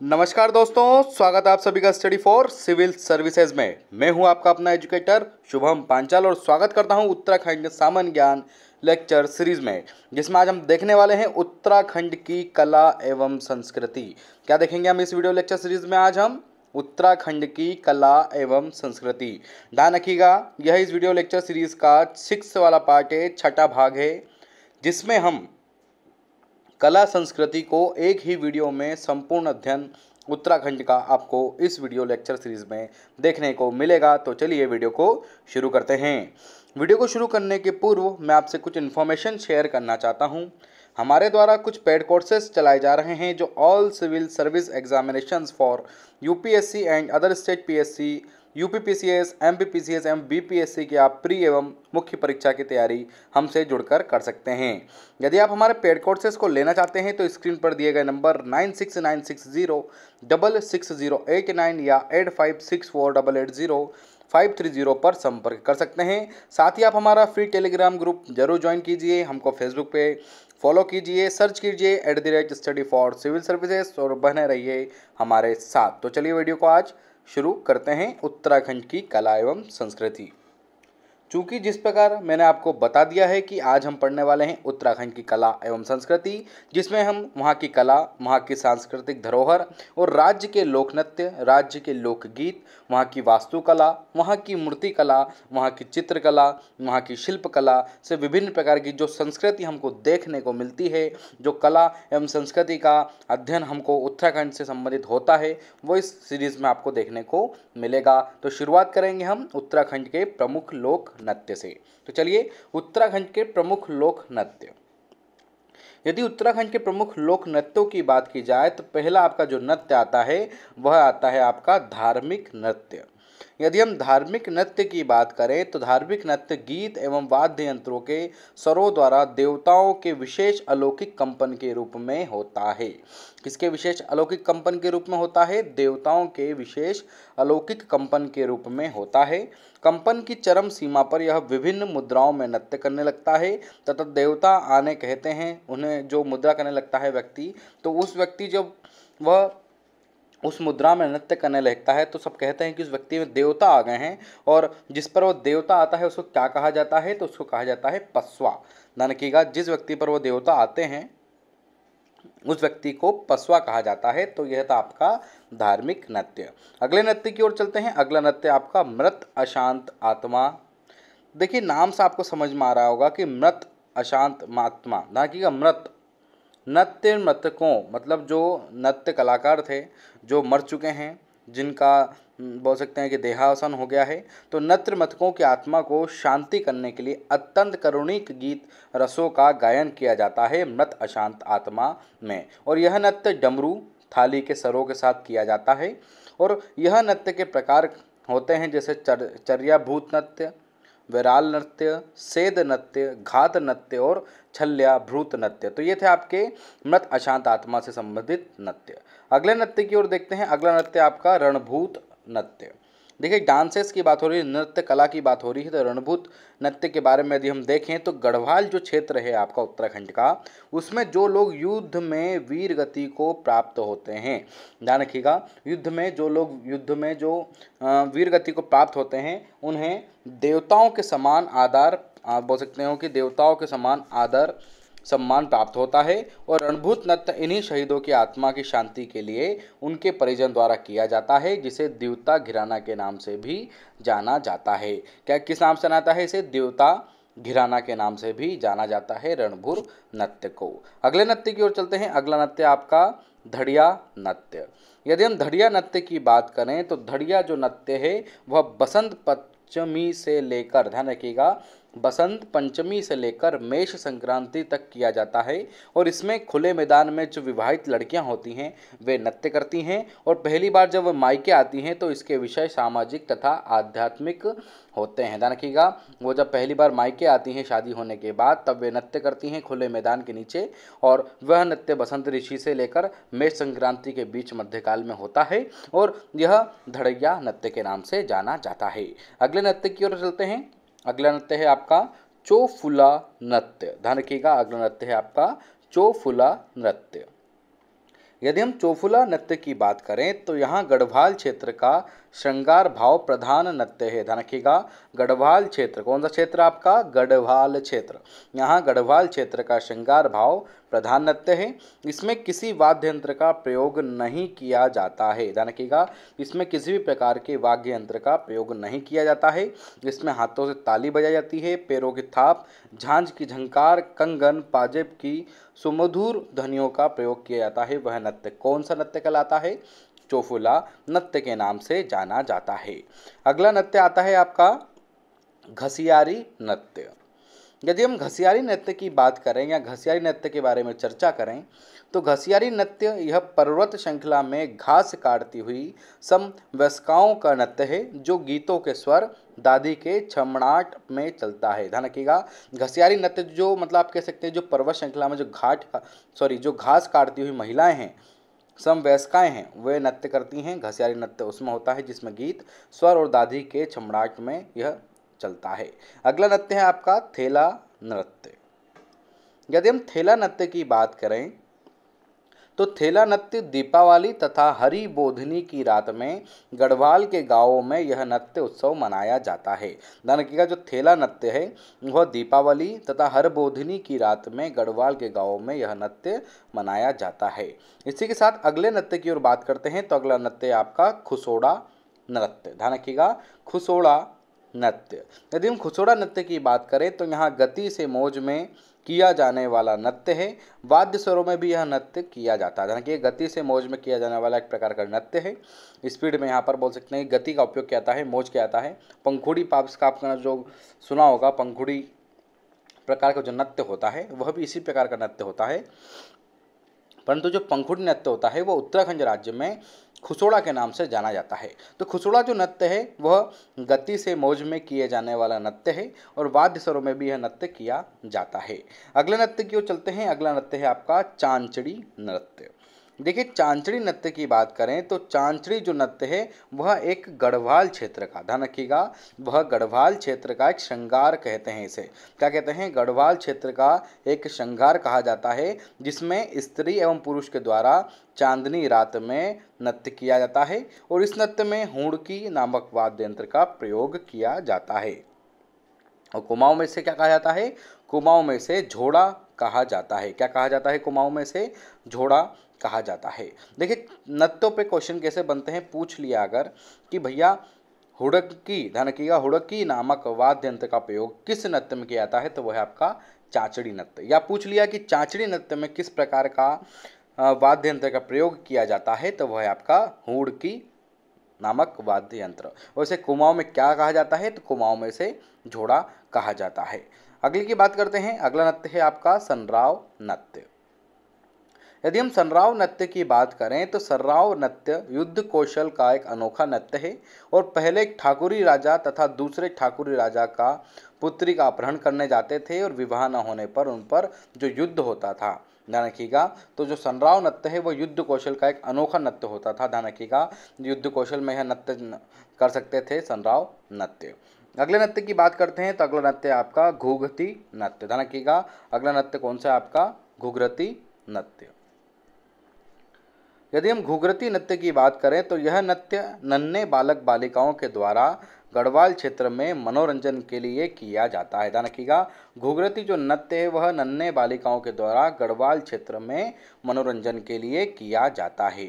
नमस्कार दोस्तों, स्वागत है आप सभी का स्टडी फॉर सिविल सर्विसेज़ में। मैं हूँ आपका अपना एजुकेटर शुभम पांचाल और स्वागत करता हूँ उत्तराखंड सामान्य ज्ञान लेक्चर सीरीज़ में, जिसमें आज हम देखने वाले हैं उत्तराखंड की कला एवं संस्कृति। क्या देखेंगे हम इस वीडियो लेक्चर सीरीज़ में आज हम? उत्तराखंड की कला एवं संस्कृति। ध्यान रखिएगा, यह इस वीडियो लेक्चर सीरीज़ का सिक्स वाला पार्ट है, छठा भाग है, जिसमें हम कला संस्कृति को एक ही वीडियो में संपूर्ण अध्ययन उत्तराखंड का आपको इस वीडियो लेक्चर सीरीज़ में देखने को मिलेगा। तो चलिए वीडियो को शुरू करते हैं। वीडियो को शुरू करने के पूर्व मैं आपसे कुछ इन्फॉर्मेशन शेयर करना चाहता हूँ। हमारे द्वारा कुछ पेड कोर्सेज चलाए जा रहे हैं, जो all civil service examinations for UPSC and other state PSC UP P P C S M P P C S एवं बी पी एस सी की आप प्री एवं मुख्य परीक्षा की तैयारी हमसे जुड़कर कर सकते हैं। यदि आप हमारे पेड कोर्सेज को लेना चाहते हैं तो स्क्रीन पर दिए गए number nine six nine six zero double six zero eight nine या eight five six four double eight zero five three zero पर संपर्क कर सकते हैं। साथ ही आप हमारा फ्री टेलीग्राम ग्रुप ज़रूर ज्वाइन कीजिए, हमको फेसबुक पे फॉलो कीजिए सर्च कीजिए at the rate study for civil services और बने रहिए हमारे साथ। तो चलिए वीडियो को आज शुरू करते हैं उत्तराखंड की कला एवं संस्कृति। चूँकि जिस प्रकार मैंने आपको बता दिया है कि आज हम पढ़ने वाले हैं उत्तराखंड की कला एवं संस्कृति, जिसमें हम वहाँ की कला, वहाँ की सांस्कृतिक धरोहर और राज्य के लोक नृत्य, राज्य के लोकगीत, वहाँ की वास्तुकला, वहाँ की मूर्ति कला वहाँ की चित्रकला, वहाँ की शिल्पकला से विभिन्न प्रकार की जो संस्कृति हमको देखने को मिलती है, जो कला एवं संस्कृति का अध्ययन हमको उत्तराखंड से संबंधित होता है, वो इस सीरीज़ में आपको देखने को मिलेगा। तो शुरुआत करेंगे हम उत्तराखंड के प्रमुख लोक नृत्य से। तो चलिए, उत्तराखंड के प्रमुख लोक नृत्य। यदि उत्तराखंड के प्रमुख लोक नृत्यों की बात की जाए तो पहला आपका जो नृत्य आता है, वह आता है आपका धार्मिक नृत्य। यदि हम धार्मिक नृत्य की बात करें तो धार्मिक नृत्य गीत एवं वाद्य यंत्रों के स्वरों द्वारा देवताओं के विशेष अलौकिक कंपन के रूप में होता है। किसके विशेष अलौकिक कंपन के रूप में होता है? देवताओं के विशेष अलौकिक कंपन के रूप में होता है। कंपन की चरम सीमा पर यह विभिन्न मुद्राओं में नृत्य करने लगता है, तथा देवता आने कहते हैं, उन्हें जो मुद्रा करने लगता है व्यक्ति तो उस व्यक्ति जब वह उस मुद्रा में नृत्य करने लगता है तो सब कहते हैं कि उस व्यक्ति में देवता आ गए हैं, और जिस पर वो देवता आता है, उसको क्या कहा जाता है तो उसको कहा जाता है पसवा। ध्यान जिस व्यक्ति पर वो देवता आते हैं उस व्यक्ति को पसवा कहा जाता है तो यह था आपका धार्मिक नृत्य। अगले नृत्य की ओर चलते हैं। अगला नृत्य आपका मृत अशांत आत्मा। देखिए, नाम से आपको समझ में आ रहा होगा कि मृत अशांत आत्मा, ना कि मृत। नृत्य मृतकों मतलब जो नृत्य कलाकार थे, जो मर चुके हैं, जिनका बोल सकते हैं कि देहावसान हो गया है। तो नृत्य मतकों की आत्मा को शांति करने के लिए अत्यंत करुणिक गीत रसों का गायन किया जाता है मृत अशांत आत्मा में। और यह नृत्य डमरू थाली के सरों के साथ किया जाता है। और यह नृत्य के प्रकार होते हैं जैसे चर, चर्याभूत नृत्य, विराल नृत्य, सेद नृत्य, घात नृत्य और छल्या भ्रूत नृत्य। तो ये थे आपके मृत अशांत आत्मा से संबंधित नृत्य। अगले नृत्य की ओर देखते हैं। अगला नृत्य आपका रणभूत नृत्य। देखिए डांसेस की बात हो रही है नृत्य कला की बात हो रही है तो रणभूत नृत्य के बारे में यदि हम देखें तो गढ़वाल जो क्षेत्र है आपका उत्तराखंड का, उसमें जो लोग युद्ध में वीर गति को प्राप्त होते हैं, ध्यान रखिएगा, युद्ध में जो लोग, युद्ध में जो वीर गति को प्राप्त होते हैं, उन्हें देवताओं के समान आधार बोल सकते हो कि देवताओं के समान आदर सम्मान प्राप्त होता है और रणभूत नृत्य इन्हीं शहीदों की आत्मा की शांति के लिए उनके परिजन द्वारा किया जाता है, जिसे देवता घिराना के नाम से भी जाना जाता है। क्या किस नाम से आता है इसे? देवता घिराना के नाम से भी जाना जाता है रणभूर नृत्य को। अगले नृत्य की ओर चलते हैं। अगला नृत्य आपका धड़िया नृत्य यदि हम धड़िया नृत्य की बात करें तो धड़िया जो नृत्य है, वह बसंत पंचमी से लेकर, ध्यान रखिएगा बसंत पंचमी से लेकर मेष संक्रांति तक किया जाता है और इसमें खुले मैदान में जो विवाहित लड़कियाँ होती हैं, वे नृत्य करती हैं और पहली बार जब वह मायके आती हैं तो इसके विषय सामाजिक तथा आध्यात्मिक होते हैं। ध्यान रखिएगा, वो जब पहली बार मायके आती हैं शादी होने के बाद, तब वे नृत्य करती हैं खुले मैदान के नीचे और वह नृत्य बसंत ऋषि से लेकर मेष संक्रांति के बीच मध्यकाल में होता है और यह धड़ैया नृत्य के नाम से जाना जाता है। अगले नृत्य की ओर चलते हैं। अगला नृत्य है आपका चोफुला नृत्य। ध्यान रखिएगा, अगला नृत्य है आपका चोफुला नृत्य। यदि हम चोफुला नृत्य की बात करें तो यहाँ गढ़वाल क्षेत्र का श्रृंगार भाव प्रधान नृत्य है। ध्यान रखिएगा, गढ़वाल क्षेत्र, कौन सा क्षेत्र आपका? गढ़वाल क्षेत्र। यहाँ गढ़वाल क्षेत्र का श्रृंगार भाव प्रधान नृत्य है। इसमें किसी वाद्य यंत्र का प्रयोग नहीं किया जाता है। ध्यान रखिएगा, इसमें किसी भी प्रकार के वाद्य यंत्र का प्रयोग नहीं किया जाता है। इसमें हाथों से ताली बजाई जाती है, पैरों की थाप, झांझ की झंकार, कंगन, पाजेब की सुमधुर ध्वनियों का प्रयोग किया जाता है। वह नृत्य कौन सा नृत्य कहलाता है? चोफुला नृत्य के नाम से जाना जाता है। अगला नृत्य आता है आपका घसियारी नृत्य। यदि हम घसियारी नृत्य की बात करें या घसियारी नृत्य के बारे में चर्चा करें तो घसियारी नृत्य यह पर्वत श्रृंखला में घास काटती हुई सम वयस्काओं का नृत्य है, जो गीतों के स्वर, दादी के छमड़ाट में चलता है। ध्यान रखिएगा, घसियारी नृत्य जो मतलब आप कह सकते हैं जो पर्वत श्रृंखला में जो घाट सॉरी जो घास काटती हुई महिलाएँ हैं समवयस्काएँ हैं, वे नृत्य करती हैं घसियारी नृत्य उसमें होता है, जिसमें गीत, स्वर और दादी के छमड़ाट में यह चलता है। अगला नृत्य है आपका थेला नृत्य। यदि हम थेला नृत्य की बात करें तो थेला नृत्य दीपावली तथा हरि बोधनी की रात में गढ़वाल के गाँवों में यह नृत्य उत्सव मनाया जाता है। ध्यान रखिएगा जो थेला नृत्य है, वह दीपावली तथा हर बोधनी की रात में गढ़वाल के गाँवों में यह नृत्य मनाया जाता है। इसी के साथ अगले नृत्य की ओर बात करते हैं तो अगला नृत्य आपका खुसोड़ा नृत्य। ध्यान रखिएगा खुसोड़ा नृत्य। यदि हम खुसोड़ा नृत्य की बात करें तो यहाँ गति से मौज में किया जाने वाला नृत्य है। वाद्य स्वरों में भी यह नृत्य किया जाता है। कि गति से मौज में किया जाने वाला एक प्रकार का नृत्य है। स्पीड में यहाँ पर बोल सकते हैं गति का उपयोग किया जाता है, मौज किया जाता है। पंखुड़ी पाप्स का आपने जो सुना होगा, पंखुड़ी प्रकार का जो नृत्य होता है, वह भी इसी प्रकार का नृत्य होता है। परंतु जो पंखुड़ी नृत्य होता है, वो उत्तराखंड राज्य में खुसोड़ा के नाम से जाना जाता है। तो खुसोड़ा जो नृत्य है, वह गति से मौज में किए जाने वाला नृत्य है और वाद्य स्वरों में भी यह नृत्य किया जाता है। अगले नृत्य की ओर चलते हैं। अगला नृत्य है आपका चांचड़ी नृत्य। देखिए, चांचड़ी नृत्य की बात करें तो चांचड़ी जो नृत्य है, वह एक गढ़वाल क्षेत्र का, ध्यान रखिएगा, वह गढ़वाल क्षेत्र का एक श्रृंगार कहते हैं इसे। क्या कहते हैं? गढ़वाल क्षेत्र का एक श्रृंगार कहा जाता है, जिसमें स्त्री एवं पुरुष के द्वारा चांदनी रात में नृत्य किया जाता है और इस नृत्य में हुड़की नामक वाद्य यंत्र का प्रयोग किया जाता है। और कुमाऊं में से क्या कहा जाता है? कुमाऊं में से झोड़ा कहा जाता है। क्या कहा जाता है कुमाऊं में से झोड़ा कहा जाता है। देखिए नत्तों पे क्वेश्चन कैसे बनते हैं? पूछ लिया अगर कि भैया, हुड़की, ध्यान रखिएगा, हुड़की नामक वाद्य यंत्र का प्रयोग किस नृत्य में किया जाता है? तो वह आपका चाचड़ी नृत्य। या पूछ लिया कि चाचड़ी नृत्य में किस प्रकार का वाद्य यंत्र का प्रयोग किया जाता है तो वह है आपका हुड़की नामक वाद्य यंत्र वैसे कुमाऊं में क्या कहा जाता है तो कुमाऊं में से झोड़ा कहा जाता है। अगली की बात करते हैं, अगला नृत्य है आपका सनराव नृत्य। यदि हम सनराव नृत्य की बात करें तो सनराव नृत्य युद्ध कौशल का एक अनोखा नृत्य है, और पहले एक ठाकुरी राजा तथा दूसरे ठाकुरी राजा का पुत्री का अपहरण करने जाते थे, और विवाह न होने पर उन पर जो युद्ध होता था ध्यान रखिएगा तो जो सनराव नृत्य है, वो युद्ध कौशल का एक अनोखा नृत्य होता था ध्यान रखिएगा युद्ध कौशल में यह नृत्य कर सकते थे सनराव नृत्य अगले नृत्य की बात करते हैं तो अगला नृत्य आपका घुघती नृत्य ध्यान रखिएगा अगला नृत्य कौन सा आपका? घुघरती नृत्य यदि हम घुघरती नृत्य की बात करें तो यह नृत्य नन्हे बालक बालिकाओं के द्वारा गढ़वाल क्षेत्र में मनोरंजन के लिए किया जाता है। ध्यान रखिएगा घुघरती जो नृत्य है, वह नन्हे बालिकाओं के द्वारा गढ़वाल क्षेत्र में मनोरंजन के लिए किया जाता है।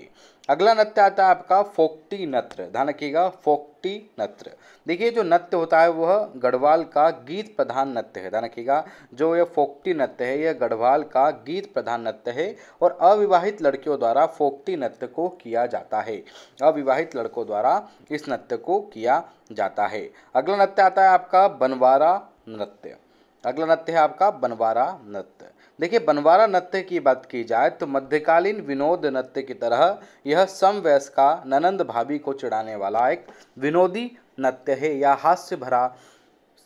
अगला नृत्य आता है आपका फोक्टी नत्र ध्यान रखिएगा, फोक्टी नत्र देखिए, जो नृत्य होता है वह गढ़वाल का गीत प्रधान नृत्य है। ध्यान रखिएगा, जो यह फोक्टी नृत्य है यह गढ़वाल का गीत प्रधान नृत्य है और अविवाहित लड़कियों द्वारा फोक्टी नृत्य को किया जाता है। अविवाहित लड़कों द्वारा इस नृत्य को किया जाता है। अगला नृत्य आता है आपका बनवारा नृत्य। अगला नृत्य है आपका बनवारा नृत्य। देखिए, बनवारा नृत्य की बात की जाए तो मध्यकालीन विनोद नृत्य की तरह यह समवयस का ननंद भाभी को चिढ़ाने वाला एक विनोदी नृत्य है। या हास्य भरा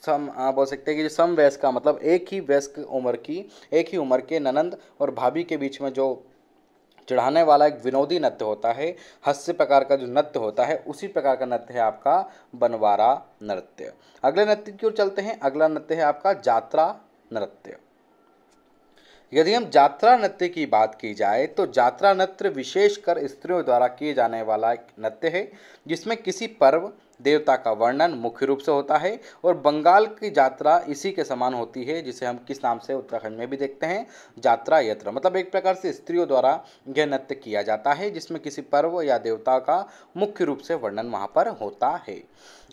सम बोल सकते हैं कि सम वयस का मतलब एक ही वयस्क उम्र की, एक ही उम्र के ननंद और भाभी के बीच में जो चढ़ाने वाला एक विनोदी नृत्य होता है, हास्य प्रकार का जो नृत्य होता है, उसी प्रकार का नृत्य है आपका बनवारा नृत्य। अगले नृत्य की ओर चलते हैं। अगला नृत्य है आपका जात्रा नृत्य। यदि हम जात्रा नृत्य की बात की जाए तो जात्रा नृत्य विशेषकर स्त्रियों द्वारा किए जाने वाला एक नृत्य है, जिसमें किसी पर्व, देवता का वर्णन मुख्य रूप से होता है और बंगाल की यात्रा इसी के समान होती है, जिसे हम किस नाम से उत्तराखंड में भी देखते हैं यात्रा यत्र। मतलब एक प्रकार से स्त्रियों द्वारा यह नृत्य किया जाता है, जिसमें किसी पर्व या देवता का मुख्य रूप से वर्णन वहाँ पर होता है।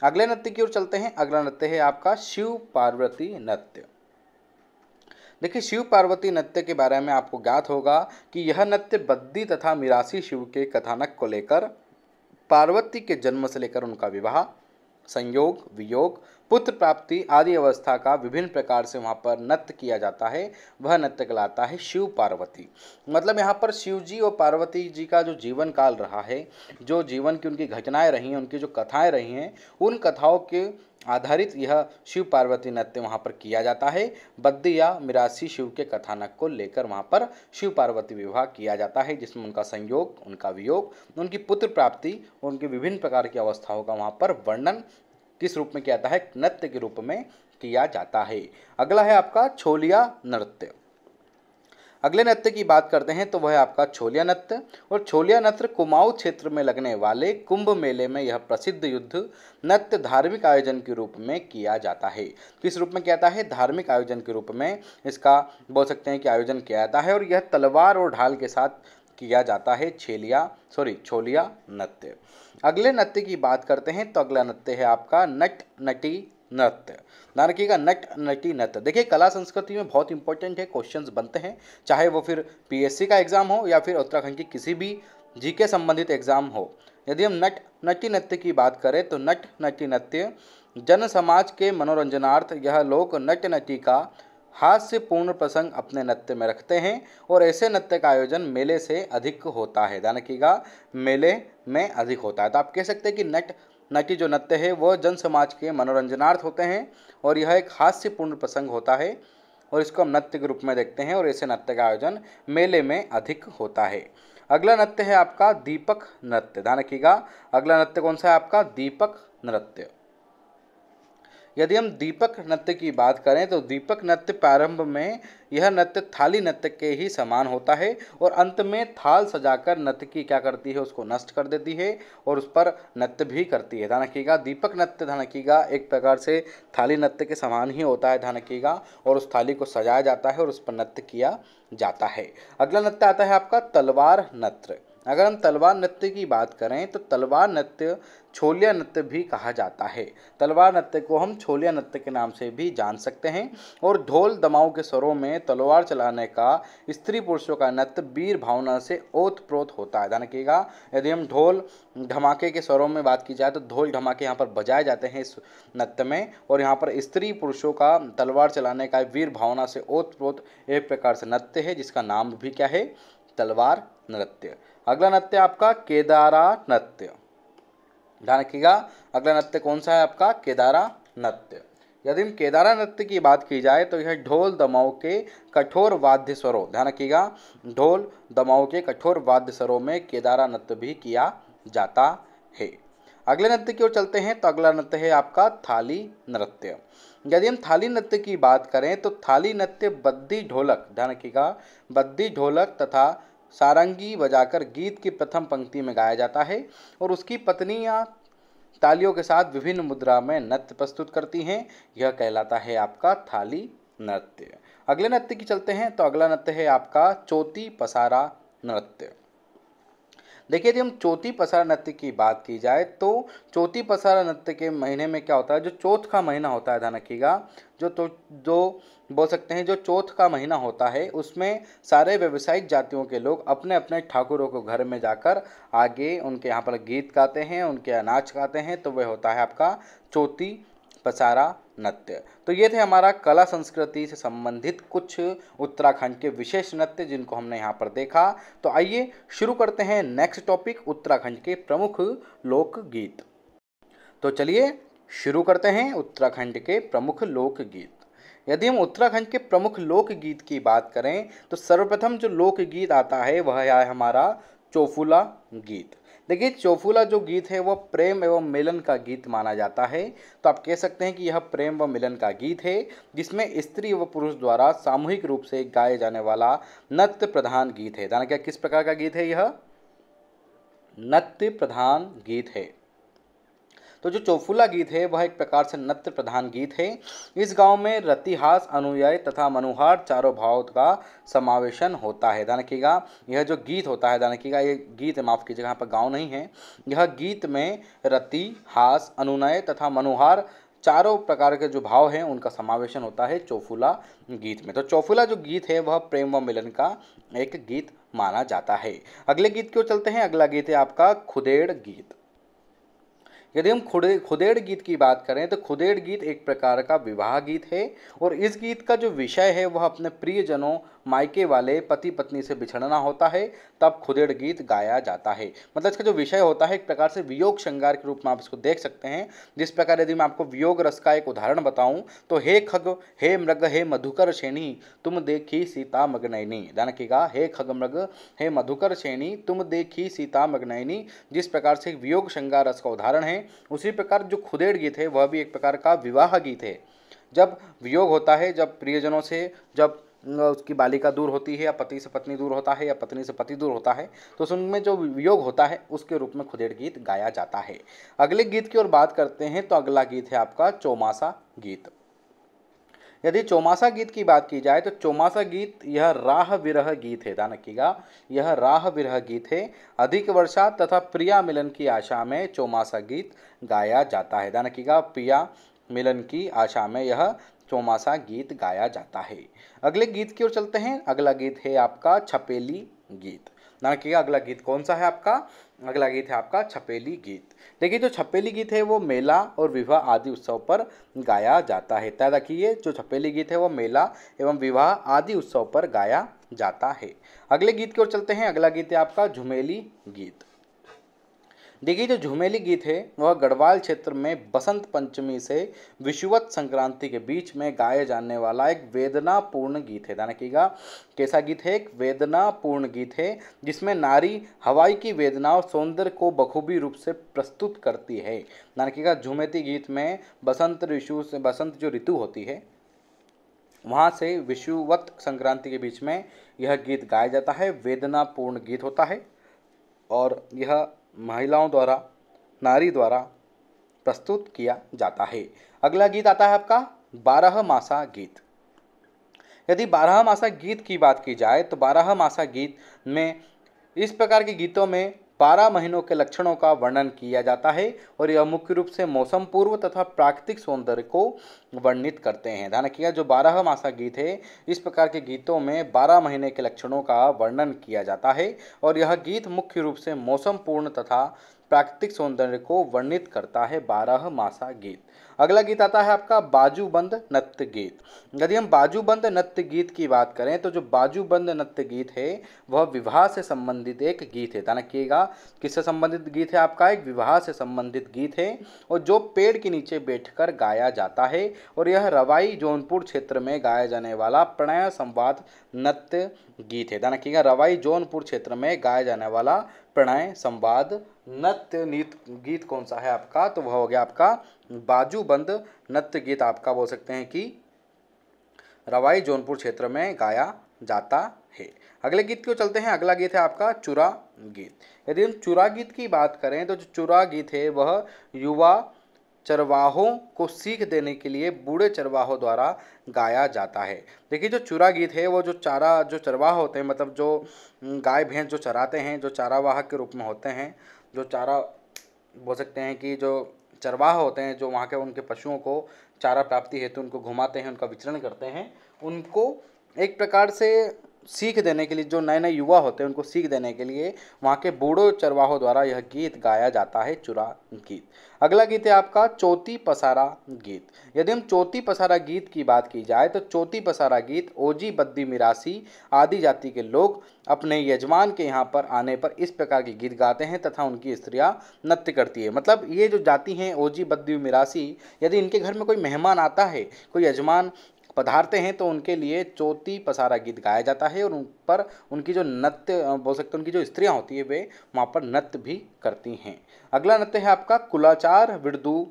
अगले नृत्य की ओर चलते हैं। अगला नृत्य है आपका शिव पार्वती नृत्य। देखिए, शिव पार्वती नृत्य के बारे में आपको ज्ञात होगा कि यह नृत्य बद्दी तथा मिरासी शिव के कथानक को लेकर, पार्वती के जन्म से लेकर उनका विवाह, संयोग, वियोग पुत्र प्राप्ति आदि अवस्था का विभिन्न प्रकार से वहाँ पर नृत्य किया जाता है, वह नृत्य कहलाता है शिव पार्वती। मतलब यहाँ पर शिव जी और पार्वती जी का जो जीवन काल रहा है, जो जीवन की उनकी घटनाएँ रही हैं, उनकी जो कथाएँ रही हैं, उन कथाओं के आधारित यह शिव पार्वती नृत्य वहाँ पर किया जाता है। बद्दी या मिरासी शिव के कथानक को लेकर वहाँ पर शिव पार्वती विवाह किया जाता है, जिसमें उनका संयोग, उनका वियोग, उनकी पुत्र प्राप्ति, उनकी विभिन्न प्रकार की अवस्थाओं का वहाँ पर वर्णन किस रूप में किया जाता है? नृत्य के रूप में किया जाता है। अगला है आपका छोलिया नृत्य। अगले नृत्य की बात करते हैं तो वह है आपका छोलिया नृत्य। और छोलिया नृत्य कुमाऊं क्षेत्र में लगने वाले कुंभ मेले में यह प्रसिद्ध युद्ध नृत्य धार्मिक आयोजन के रूप में किया जाता है। किस रूप में किया जाता है? धार्मिक आयोजन के रूप में इसका बोल सकते हैं कि आयोजन किया जाता है और यह तलवार और ढाल के साथ किया जाता है। छेलिया सॉरी छोलिया नृत्य। अगले नृत्य की बात करते हैं तो अगला नृत्य है आपका नट नटी नृत्य। ध्यान रखिएगा नट नटी नृत्य। देखिए, कला संस्कृति में बहुत इंपॉर्टेंट है क्वेश्चंस बनते हैं, चाहे वो फिर पीएससी का एग्ज़ाम हो या फिर उत्तराखंड की किसी भी जीके संबंधित एग्ज़ाम हो। यदि हम नट नटी नृत्य की बात करें तो नट नटी नृत्य जन समाज के मनोरंजनार्थ यह लोग नट नटी का हास्यपूर्ण प्रसंग अपने नृत्य में रखते हैं और ऐसे नृत्य का आयोजन मेले से अधिक होता है। ध्यान रखिएगा मेले में अधिक होता है। तो आप कह सकते हैं कि नट, नटी जो नृत्य है वह जन समाज के मनोरंजनार्थ होते हैं और यह एक हास्यपूर्ण प्रसंग होता है और इसको हम नृत्य के रूप में देखते हैं और ऐसे नृत्य का आयोजन मेले में अधिक होता है। अगला नृत्य है आपका दीपक नृत्य। ध्यान रखिएगा अगला नृत्य कौन सा है? आपका दीपक नृत्य। यदि हम दीपक नृत्य की बात करें तो दीपक नृत्य प्रारंभ में यह नृत्य थाली नृत्य के ही समान होता है और अंत में थाल सजाकर नृत्य की क्या करती है, उसको नष्ट कर देती है और उस पर नृत्य भी करती है। रखिएगा दीपक नृत्य रखिएगा एक प्रकार से थाली नृत्य के समान ही होता है रखिएगा और उस थाली को सजाया जाता है और उस पर नृत्य किया जाता है। अगला नृत्य आता है आपका तलवार नृत्य। अगर हम तलवार नृत्य की बात करें तो तलवार नृत्य छोलिया नृत्य भी कहा जाता है। तलवार नृत्य को हम छोलिया नृत्य के नाम से भी जान सकते हैं और ढोल दमाओं के स्वरों में तलवार चलाने का, स्त्री पुरुषों का नृत्य वीर भावना से ओत प्रोत होता है। ध्यान रखिएगा, यदि हम ढोल धमाके के स्वरों में बात की जाए तो ढोल धमाके यहाँ पर बजाए जाते हैं इस नृत्य में और यहाँ पर स्त्री पुरुषों का तलवार चलाने का वीर भावना से ओत प्रोत एक प्रकार से नृत्य है, जिसका नाम भी क्या है? तलवार नृत्य। अगला नृत्य आपका केदारा नृत्य। ध्यान रखिएगा, अगला नृत्य कौन सा है आपका? केदारा नृत्य। यदि हम केदारा नृत्य की बात की जाए तो यह ढोल दमाओं के कठोर वाद्य स्वरों, ध्यान रखिएगा, ढोल दमाओं के कठोर वाद्य स्वरों में केदारा नृत्य भी किया जाता है। अगले नृत्य की ओर चलते हैं तो अगला नृत्य है आपका थाली नृत्य। यदि हम थाली नृत्य की बात करें तो थाली नृत्य बद्दी ढोलक, ध्यान रखिएगा, बद्दी ढोलक तथा सारंगी बजाकर गीत की प्रथम पंक्ति में गाया जाता है और उसकी पत्नियाँ तालियों के साथ विभिन्न मुद्रा में नृत्य प्रस्तुत करती हैं। यह कहलाता है आपका थाली नृत्य। अगले नृत्य की चलते हैं तो अगला नृत्य है आपका चौथी पसारा नृत्य। देखिए, यदि हम चौथी पसारा नृत्य की बात की जाए तो चौथी पसारा नृत्य के महीने में क्या होता है? जो चौथ का महीना होता है, ध्यान रखिएगा, जो तो जो बोल सकते हैं, जो चौथ का महीना होता है, उसमें सारे व्यवसायिक जातियों के लोग अपने अपने ठाकुरों को घर में जाकर आगे उनके यहाँ पर गीत गाते हैं, उनके अनाज गाते हैं तो वह होता है आपका चौथी पसारा नृत्य। तो ये थे हमारा कला संस्कृति से संबंधित कुछ उत्तराखंड के विशेष नृत्य जिनको हमने यहाँ पर देखा। तो आइए शुरू करते हैं नेक्स्ट टॉपिक उत्तराखंड के प्रमुख लोकगीत। तो चलिए शुरू करते हैं उत्तराखंड के प्रमुख लोकगीत। यदि हम उत्तराखंड के प्रमुख लोकगीत की बात करें तो सर्वप्रथम जो लोकगीत आता है, वह है हमारा चोफुला गीत। देखिए, चौफूला जो गीत है, वह प्रेम एवं मिलन का गीत माना जाता है। तो आप कह सकते हैं कि यह प्रेम व मिलन का गीत है, जिसमें स्त्री व पुरुष द्वारा सामूहिक रूप से गाए जाने वाला नृत्य प्रधान गीत है। जाना क्या किस प्रकार का गीत है यह? नृत्य प्रधान गीत है। तो जो चौफुला गीत है, वह एक प्रकार से नृत्य प्रधान गीत है। इस गाँव में रतिहास, अनुयायी तथा मनुहार चारों भाव का समावेशन होता है। ध्यान रखिएगा, यह जो गीत होता है, ध्यान रखिएगा, ये गीत, माफ़ कीजिएगा, यहाँ पर गाँव नहीं है। यह गीत में रति हास अनुनय तथा मनुहार चारों प्रकार के जो भाव हैं, उनका समावेशन होता है चौफुला गीत में। तो चौफुला जो गीत है, वह प्रेम व मिलन का एक गीत माना जाता है। अगले गीत क्यों चलते हैं। अगला गीत है आपका खुदेड़ गीत। यदि हम खुदे, खुदेड़ गीत की बात करें तो खुदेड़ गीत एक प्रकार का विवाह गीत है और इस गीत का जो विषय है, वह अपने प्रियजनों, मायके वाले पति पत्नी से बिछड़ना होता है, तब खुदेड़ गीत गाया जाता है। मतलब इसका जो विषय होता है, एक प्रकार से वियोग श्रृंगार के रूप में आप इसको देख सकते हैं। जिस प्रकार यदि मैं आपको वियोग रस का एक उदाहरण बताऊँ तो हे खग, हे मृग, हे मधुकर श्रेणी, तुम देखी सीता मगनयनी ध्यान रखिएगा, हे खग मृग, हे मधुकर श्रेणी, तुम देखी सीता मगनयनी जिस प्रकार से वियोग श्रृंगार रस का उदाहरण है उसी प्रकार जो खुदेड़ गीत है, वह भी एक प्रकार का विवाह गीत है। जब वियोग होता है, जब प्रियजनों से, जब उसकी बालिका दूर होती है या पति से पत्नी दूर होता है या पत्नी से पति दूर होता है तो उसमें जो वियोग होता है, उसके रूप में खुदेड़ गीत गाया जाता है। अगले गीत की ओर बात करते हैं तो अगला गीत है आपका चौमासा गीत। यदि चौमासा गीत की बात की जाए तो चौमासा गीत यह राह विरह गीत है ध्यान रखिएगा यह राह विरह गीत है। अधिक वर्षा तथा प्रिया मिलन की आशा में चौमासा गीत गाया जाता है। ध्यान रखिएगा प्रिया मिलन की आशा में यह चौमासा गीत गाया जाता है। अगले गीत की ओर चलते हैं। अगला गीत है आपका छपेली गीत। ना रखिएगा अगला गीत कौन सा है आपका? अगला गीत है आपका, छपेली गीत। देखिए, जो छपेली गीत है, वो मेला और विवाह आदि उत्सव पर गाया जाता है। तय रखिए, जो छपेली गीत है, वो मेला एवं विवाह आदि उत्सव पर गाया जाता है। अगले गीत की ओर चलते हैं। अगला गीत है आपका, झुमेली गीत। देखिए जो झुमेली गीत है, वह गढ़वाल क्षेत्र में बसंत पंचमी से विषुवत संक्रांति के बीच में गाए जाने वाला एक वेदनापूर्ण गीत है। ध्यान रखिएगा, कैसा गीत है? एक वेदनापूर्ण गीत है, जिसमें नारी हवाई की वेदना और सौंदर्य को बखूबी रूप से प्रस्तुत करती है। ध्यान रखिएगा, झुमेती गीत में बसंत ऋषु से, बसंत जो ऋतु होती है, वहाँ से विषुवत संक्रांति के बीच में यह गीत गाया जाता है। वेदनापूर्ण गीत होता है और यह महिलाओं द्वारा, नारी द्वारा प्रस्तुत किया जाता है। अगला गीत आता है आपका, बारह मासा गीत। यदि बारह मासा गीत की बात की जाए तो बारह मासा गीत में इस प्रकार के गीतों में बारह महीनों के लक्षणों का वर्णन किया जाता है और यह मुख्य रूप से मौसम पूर्व तथा प्राकृतिक सौंदर्य को वर्णित करते हैं। ध्यान रखिएगा, जो बारह मासा गीत है, इस प्रकार के गीतों में बारह महीने के लक्षणों का वर्णन किया जाता है और यह गीत मुख्य रूप से मौसम पूर्ण तथा प्राकृतिक सौंदर्य को वर्णित करता है बारह मासा गीत। अगला गीत आता है आपका बाजूबंद नृत्य गीत। यदि हम बाजूबंद नृत्य गीत की बात करें तो जो बाजूबंद नृत्य गीत है, वह विवाह से संबंधित एक गीत है। ध्यान रखिएगा किससे संबंधित गीत है आपका? एक विवाह से संबंधित गीत है, और जो पेड़ के नीचे बैठकर गाया जाता है, और यह रवाई जौनपुर क्षेत्र में गाया जाने वाला प्रणय संवाद नृत्य गीत है। ध्यान रखिएगा रवाई जौनपुर क्षेत्र में गाया जाने वाला प्रणय संवाद नृत्य नीत, गीत कौन सा है आपका? तो वह हो गया आपका बाजूबंद नृत्य गीत आपका बोल सकते हैं कि रवाई जौनपुर क्षेत्र में गाया जाता है। अगले गीत क्यों चलते हैं। अगला गीत है आपका चुरा गीत। यदि हम चुरा गीत की बात करें तो जो चुरा गीत है, वह युवा चरवाहों को सीख देने के लिए बूढ़े चरवाहों द्वारा गाया जाता है। देखिए, जो चुरा गीत है, वो जो चारा, जो चरवाह होते हैं मतलब जो गाय, भैंस जो चराते हैं, जो चारावाहक के रूप में होते हैं, जो चारा बोल सकते हैं कि जो चरवाह होते हैं, जो वहाँ के उनके पशुओं को चारा प्राप्ति हेतु उनको घुमाते हैं, उनका विचरण करते हैं, उनको एक प्रकार से सीख देने के लिए, जो नए नए युवा होते हैं, उनको सीख देने के लिए वहाँ के बूढ़ो चरवाहों द्वारा यह गीत गाया जाता है, चुरा गीत। अगला गीत है आपका चौथी पसारा गीत। यदि हम चौथी पसारा गीत की बात की जाए तो चौथी पसारा गीत ओजी बद्दी मिरासी आदि जाति के लोग अपने यजमान के यहाँ पर आने पर इस प्रकार के गीत गाते हैं तथा उनकी स्त्रियाँ नृत्य करती है। मतलब ये जो जाति हैं, ओजी बद्दी मिरासी, यदि इनके घर में कोई मेहमान आता है, कोई यजमान पधारते हैं तो उनके लिए चौथी पसारा गीत गाया जाता है और उन पर उनकी जो नृत्य बोल सकते हैं, उनकी जो स्त्रियाँ होती है, वे वहाँ पर नृत्य भी करती हैं। अगला नृत्य है आपका कुलाचार विरदू,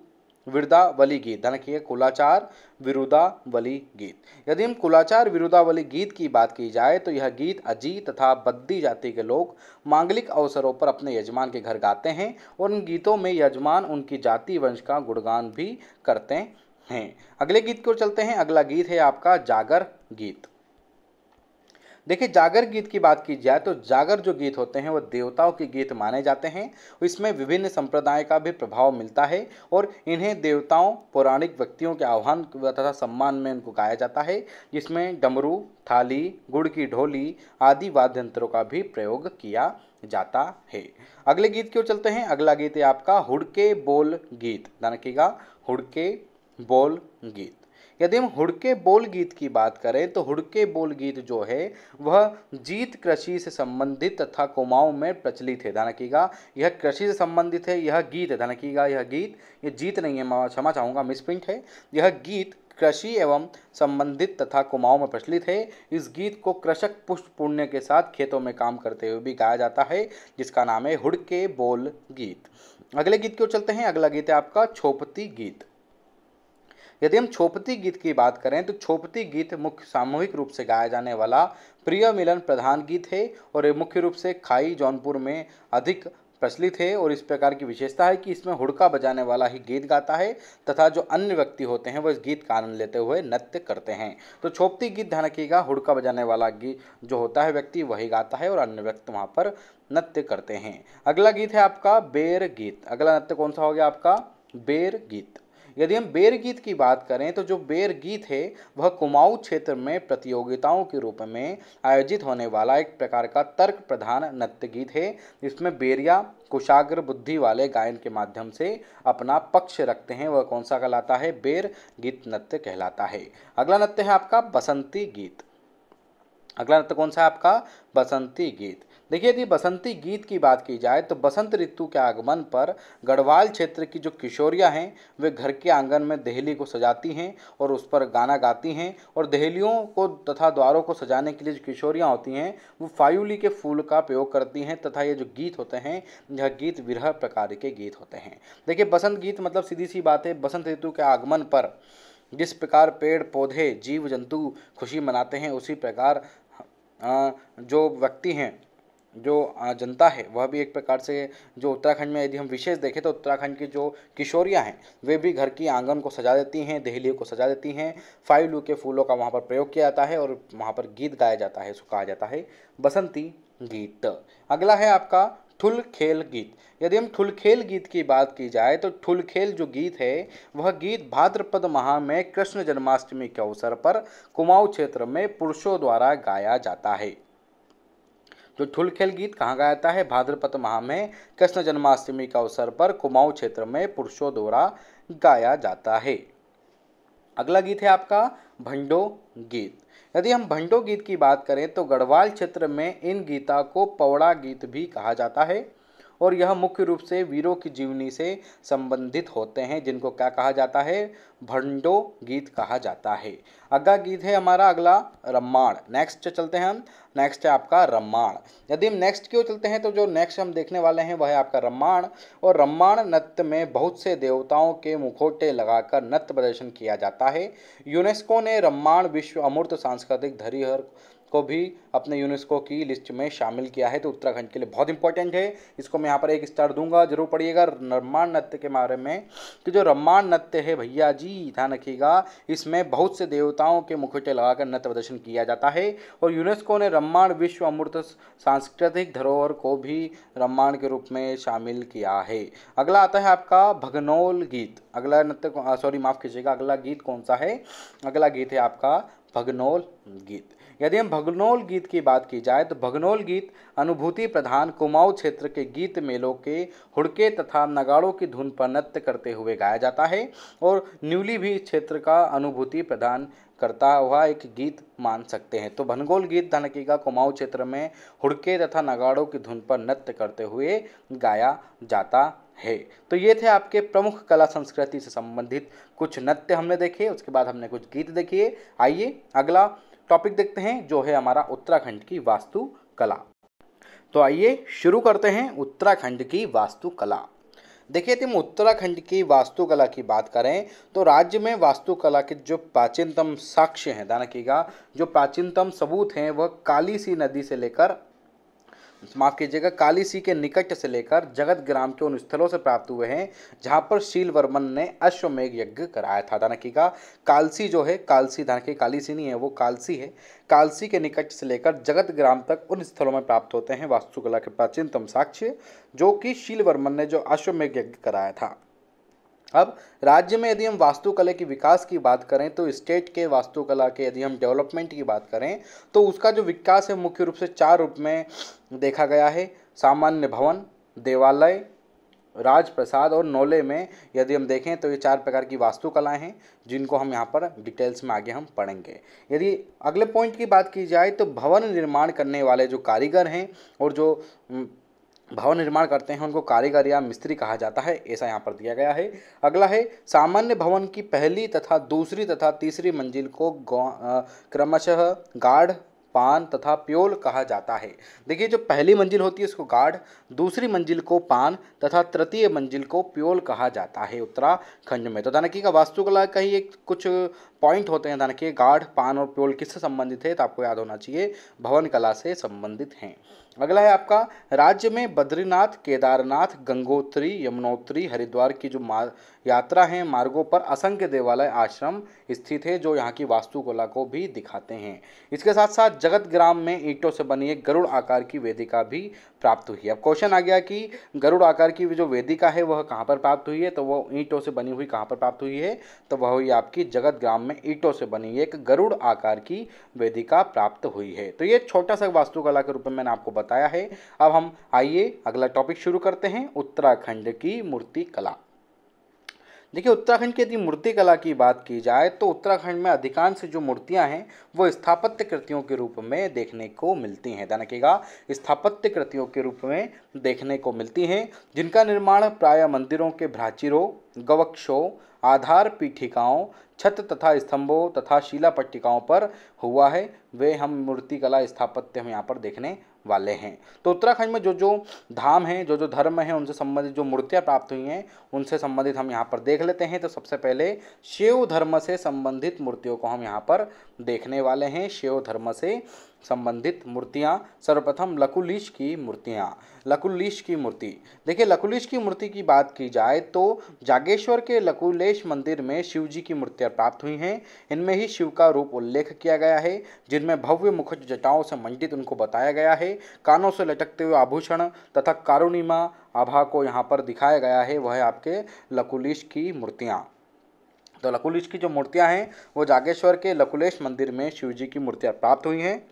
विरुदावली गीत। ध्यान रखिए कुलाचार विरुदावली गीत। यदि हम कुलाचार विरुदावली गीत की बात की जाए तो यह गीत अजी तथा बद्दी जाति के लोग मांगलिक अवसरों पर अपने यजमान के घर गाते हैं और उन गीतों में यजमान उनकी जाति वंश का गुणगान भी करते हैं। अगले गीत को चलते हैं। अगला गीत है आपका जागर गीत। देखिए, जागर गीत की बात की जाए तो जागर जो गीत होते हैं, वो देवताओं के गीत माने जाते हैं। इसमें विभिन्न संप्रदाय का भी प्रभाव मिलता है और इन्हें देवताओं, पौराणिक व्यक्तियों के आह्वान तथा सम्मान में इनको गाया जाता है। जिसमें डमरू, थाली, गुड़ की ढोली आदि वाद्य यंत्रों का भी प्रयोग किया जाता है। अगले गीत क्यों चलते हैं। अगला गीत है आपका हुड़के बोल गीत। ध्यान रखिएगा, हुड़के बोल गीत। यदि हम हुड़के बोल गीत की बात करें तो हुड़के बोल गीत जो है, वह जीत कृषि से संबंधित तथा कुमाऊं में प्रचलित है। ध्यान रखिएगा, यह कृषि से संबंधित है, यह गीत है ध्यान रखिएगा, यह गीत, ये जीत नहीं है, मैं क्षमा चाहूँगा, मिसप्रिंट है। यह गीत कृषि एवं संबंधित तथा कुमाऊं में प्रचलित है। इस गीत को कृषक पुष्प पुण्य के साथ खेतों में काम करते हुए भी गाया जाता है, जिसका नाम है हुड़के बोल गीत। अगले गीत क्यों चलते हैं। अगला गीत है आपका, छोपती गीत। यदि हम छोपती गीत की बात करें तो छोपती गीत मुख्य सामूहिक रूप से गाया जाने वाला प्रिय मिलन प्रधान गीत है और ये मुख्य रूप से खाई, जौनपुर में अधिक प्रचलित है और इस प्रकार की विशेषता है कि इसमें हुड़का बजाने वाला ही गीत गाता है तथा जो अन्य व्यक्ति होते हैं, वो इस गीत का आनंद लेते हुए नृत्य करते हैं। तो छोपती गीत ध्यान रखिएगा हुड़का बजाने वाला गीत जो होता है व्यक्ति, वही गाता है और अन्य व्यक्ति वहाँ पर नृत्य करते हैं। अगला गीत है आपका बेर गीत। अगला नृत्य कौन सा हो गया आपका? बेर गीत। यदि हम बेर गीत की बात करें तो जो बेर गीत है, वह कुमाऊं क्षेत्र में प्रतियोगिताओं के रूप में आयोजित होने वाला एक प्रकार का तर्क प्रधान नृत्य गीत है। जिसमें बेरिया, कुशाग्र बुद्धि वाले गायन के माध्यम से अपना पक्ष रखते हैं। वह कौन सा कहलाता है? बेर गीत नृत्य कहलाता है। अगला नृत्य है आपका बसंती गीत। अगला नृत्य कौन सा है आपका? बसंती गीत। देखिए, यदि बसंती गीत की बात की जाए तो बसंत ऋतु के आगमन पर गढ़वाल क्षेत्र की जो किशोरियाँ हैं, वे घर के आँगन में दहली को सजाती हैं और उस पर गाना गाती हैं और दहलियों को तथा द्वारों को सजाने के लिए जो किशोरियाँ होती हैं, वो फायुली के फूल का प्रयोग करती हैं तथा ये जो गीत होते हैं, यह गीत विरह प्रकार के गीत होते हैं। देखिए, बसंत गीत मतलब सीधी सी बात है, बसंत ऋतु के आगमन पर जिस प्रकार पेड़, पौधे, जीव, जंतु खुशी मनाते हैं, उसी प्रकार जो व्यक्ति हैं जो जनता है, वह भी एक प्रकार से जो उत्तराखंड में यदि हम विशेष देखें तो उत्तराखंड की जो किशोरियाँ हैं, वे भी घर की आँगन को सजा देती हैं, दहलियों को सजा देती हैं फाइव लू के फूलों का वहाँ पर प्रयोग किया जाता है और वहाँ पर गीत गाया जाता है, उसको कहा जाता है बसंती गीत। अगला है आपका ठुल खेल गीत। यदि हम ठुल खेल गीत की बात की जाए तो ठुल खेल जो गीत है, वह गीत भाद्रपद माह में कृष्ण जन्माष्टमी के अवसर पर कुमाऊँ क्षेत्र में पुरुषों द्वारा गाया जाता है। जो ठुल खेल गीत कहाँ जाता है? भाद्रपद माह में, कृष्ण जन्माष्टमी का अवसर पर कुमाऊं क्षेत्र में पुरुषों द्वारा गाया जाता है। अगला गीत है आपका, भंडो गीत। यदि हम भंडो गीत की बात करें तो गढ़वाल क्षेत्र में इन गीता को पौड़ा गीत भी कहा जाता है। और यह मुख्य रूप से वीरों की जीवनी से संबंधित होते हैं, जिनको क्या कहा जाता है? भंडो गीत कहा जाता है। अगला गीत है हमारा अगला, रम्माण। नेक्स्ट चलते हैं हम। नेक्स्ट है आपका रम्माण। यदि हम नेक्स्ट क्यों चलते हैं तो जो नेक्स्ट हम देखने वाले हैं, वह है आपका रम्माण। और रम्माण नृत्य में बहुत से देवताओं के मुखोटे लगाकर नृत्य प्रदर्शन किया जाता है। यूनेस्को ने रम्माण विश्व अमूर्त सांस्कृतिक धरोहर को भी अपने यूनेस्को की लिस्ट में शामिल किया है तो उत्तराखंड के लिए बहुत इंपॉर्टेंट है। इसको मैं यहाँ पर एक स्टार दूँगा, ज़रूर पढ़िएगा। रम्मान नृत्य के बारे में, कि जो रम्मान नृत्य है भैया जी, ध्यान रखिएगा, इसमें बहुत से देवताओं के मुखटे लगाकर नृत्य प्रदर्शन किया जाता है। और यूनेस्को ने रम्मान विश्व अमूर्त सांस्कृतिक धरोहर को भी रम्मान के रूप में शामिल किया है। अगला आता है आपका भगनोल गीत। अगला नृत्य सॉरी माफ़ कीजिएगा, अगला गीत कौन सा है? अगला गीत है आपका भगनोल गीत। यदि हम भगनोल गीत की बात की जाए तो भगनोल गीत अनुभूति प्रधान कुमाऊं क्षेत्र के गीत मेलों के हुड़के तथा नगाड़ों की धुन पर नृत्य करते हुए गाया जाता है और न्यूली भी क्षेत्र का अनुभूति प्रदान करता हुआ एक गीत मान सकते हैं। तो भनगोल गीत धनकी का कुमाऊं क्षेत्र में हुड़के तथा नगाड़ों की धुन पर नृत्य करते हुए गाया जाता है। तो ये थे आपके प्रमुख कला संस्कृति से संबंधित कुछ नृत्य हमने देखे, उसके बाद हमने कुछ गीत देखिए। आइए अगला टॉपिक देखते हैं, जो है हमारा उत्तराखंड की वास्तुकला। तो आइए शुरू करते हैं उत्तराखंड की वास्तुकला। देखिए, तुम उत्तराखंड की वास्तुकला की बात करें तो राज्य में वास्तुकला के जो प्राचीनतम साक्ष्य हैं ध्यान रखिएगा जो प्राचीनतम सबूत हैं, वह काली सी नदी से लेकर माफ़ कीजिएगा, काली सी के निकट से लेकर जगत ग्राम के उन स्थलों से प्राप्त हुए हैं, जहाँ पर शील वर्मन ने अश्वमेघ यज्ञ कराया था। दानकी का कालसी जो है, कालसी, दानकी कालीसी नहीं है, वो कालसी है। कालसी के निकट से लेकर जगत ग्राम तक उन स्थलों में प्राप्त होते हैं वास्तुकला के प्राचीनतम साक्ष्य, जो कि शील वर्मन ने जो अश्वमेघ यज्ञ कराया था। अब, राज्य में यदि हम वास्तुकला की विकास की बात करें तो स्टेट के वास्तुकला के यदि हम डेवलपमेंट की बात करें तो उसका जो विकास है, मुख्य रूप से चार रूप में देखा गया है। सामान्य भवन, देवालय, राजप्रसाद और नौले में यदि हम देखें तो ये चार प्रकार की वास्तुकलाएँ हैं, जिनको हम यहाँ पर डिटेल्स में आगे हम पढ़ेंगे। यदि अगले पॉइंट की बात की जाए तो भवन निर्माण करने वाले जो कारीगर हैं और जो भवन निर्माण करते हैं, उनको कारीगर या मिस्त्री कहा जाता है, ऐसा यहाँ पर दिया गया है। अगला है, सामान्य भवन की पहली तथा दूसरी तथा तीसरी मंजिल को क्रमशः गाढ़ पान तथा प्योल कहा जाता है। देखिए, जो पहली मंजिल होती है, उसको गाढ़, दूसरी मंजिल को पान तथा तृतीय मंजिल को प्योल कहा जाता है उत्तराखंड में। तो दानकी का वास्तुकला का ही एक कुछ पॉइंट होते हैं दानकी गाढ़, पान और प्योल किससे संबंधित है? तो आपको याद होना चाहिए, भवन कला से संबंधित हैं। अगला है आपका, राज्य में बद्रीनाथ, केदारनाथ, गंगोत्री, यमुनोत्री, हरिद्वार की जो यात्रा है, मार्गों पर असंख्य देवालय, आश्रम स्थित है, जो यहाँ की वास्तुकला को भी दिखाते हैं। इसके साथ साथ जगत ग्राम में ईंटों से बनी एक गरुड़ आकार की वेदिका भी प्राप्त हुई अब क्वेश्चन आ गया कि गरुड़ आकार की जो वेदिका है, वह कहाँ पर प्राप्त हुई है? तो वह ईंटों से बनी हुई कहाँ पर प्राप्त हुई है? तो वह हुई आपकी जगत ग्राम में ईंटों से बनी एक गरुड़ आकार की वेदिका प्राप्त हुई है। तो ये छोटा सा वास्तुकला के रूप में मैंने आपको बताया है। अब हम आइए अगला टॉपिक शुरू करते हैं, उत्तराखंड की मूर्ति कला। देखिए, उत्तराखंड की यदि मूर्ति कला की बात की जाए तो उत्तराखंड में अधिकांश जो मूर्तियाँ हैं, वो स्थापत्य कृतियों के रूप में देखने को मिलती हैं। ध्यान रखिएगा, स्थापत्य कृतियों के रूप में देखने को मिलती हैं, जिनका निर्माण प्राय मंदिरों के भ्राचीरों, गवक्षों आधार पीठिकाओं छत तथा स्तंभों तथा शिला पट्टिकाओं पर हुआ है। वे हम मूर्तिकला स्थापत्य हम यहाँ पर देखने वाले हैं। तो उत्तराखंड में जो जो धाम हैं जो जो धर्म हैं, उनसे संबंधित जो मूर्तियाँ प्राप्त हुई हैं, उनसे संबंधित हम यहाँ पर देख लेते हैं। तो सबसे पहले शिव धर्म से संबंधित मूर्तियों को हम यहाँ पर देखने वाले हैं। शिव धर्म से संबंधित मूर्तियाँ, सर्वप्रथम लकुलिश की मूर्तियाँ। लकुलिश की मूर्ति। देखिए, लकुलिश की मूर्ति की बात की जाए तो जागेश्वर के लकुलेश मंदिर में शिव जी की मूर्तियाँ प्राप्त हुई हैं। इनमें ही शिव का रूप उल्लेख किया गया है, जिनमें भव्य मुखट जटाओं से मंडित उनको बताया गया है। कानों से लटकते हुए आभूषण तथा कारुणिमा आभा को यहाँ पर दिखाया गया है, वह आपके लकुलिश की मूर्तियाँ। तो लकुलिश की जो मूर्तियाँ हैं, वो जागेश्वर के लकुलेश मंदिर में शिव जी की मूर्तियाँ प्राप्त हुई हैं।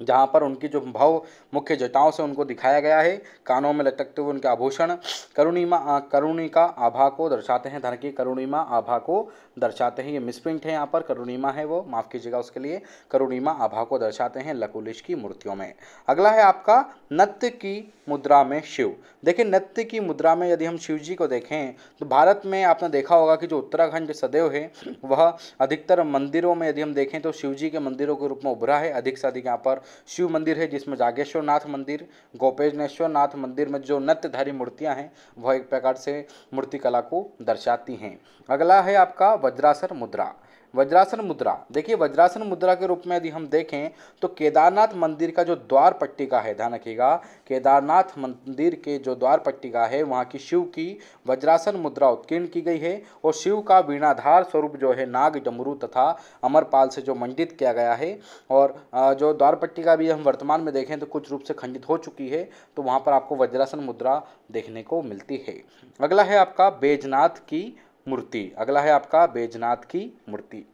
जहाँ पर उनकी जो भाव मुख्य जटाओं से उनको दिखाया गया है। कानों में लटकते हुए उनके आभूषण करुणिमा करुणिका आभा को दर्शाते हैं। धन की करुणिमा आभा को दर्शाते हैं। ये मिसप्रिंट है यहाँ पर। करुणिमा है वो। माफ़ कीजिएगा उसके लिए। करुणिमा आभा को दर्शाते हैं लकुलिश की मूर्तियों में। अगला है आपका नृत्य की मुद्रा में शिव। देखिए, नृत्य की मुद्रा में यदि हम शिव जी को देखें तो भारत में आपने देखा होगा कि जो उत्तराखंड सदैव है, वह अधिकतर मंदिरों में यदि हम देखें तो शिव जी के मंदिरों के रूप में उभरा है। अधिक से अधिक यहाँ पर शिव मंदिर है, जिसमें जागेश्वर नाथ मंदिर गोपेश्वर नाथ मंदिर में जो नृत्यधारी मूर्तियाँ हैं, वह एक प्रकार से मूर्तिकला को दर्शाती हैं। अगला है आपका वज्रासर मुद्रा। वज्रासन मुद्रा। देखिए, वज्रासन मुद्रा के रूप में यदि हम देखें तो केदारनाथ मंदिर का जो द्वार पट्टिका है, ध्यान रखिएगा, केदारनाथ मंदिर के जो द्वार पट्टिका है, वहाँ की शिव की वज्रासन मुद्रा उत्कीर्ण की गई है, और शिव का वीणाधार स्वरूप जो है, नाग डमरू तथा अमरपाल से जो मंडित किया गया है, और जो द्वार पट्टिका भी हम वर्तमान में देखें तो कुछ रूप से खंडित हो चुकी है तो वहाँ पर आपको वज्रासन मुद्रा देखने को मिलती है। अगला है आपका बेजनाथ की मूर्ति। अगला है आपका बेजनाथ की मूर्ति।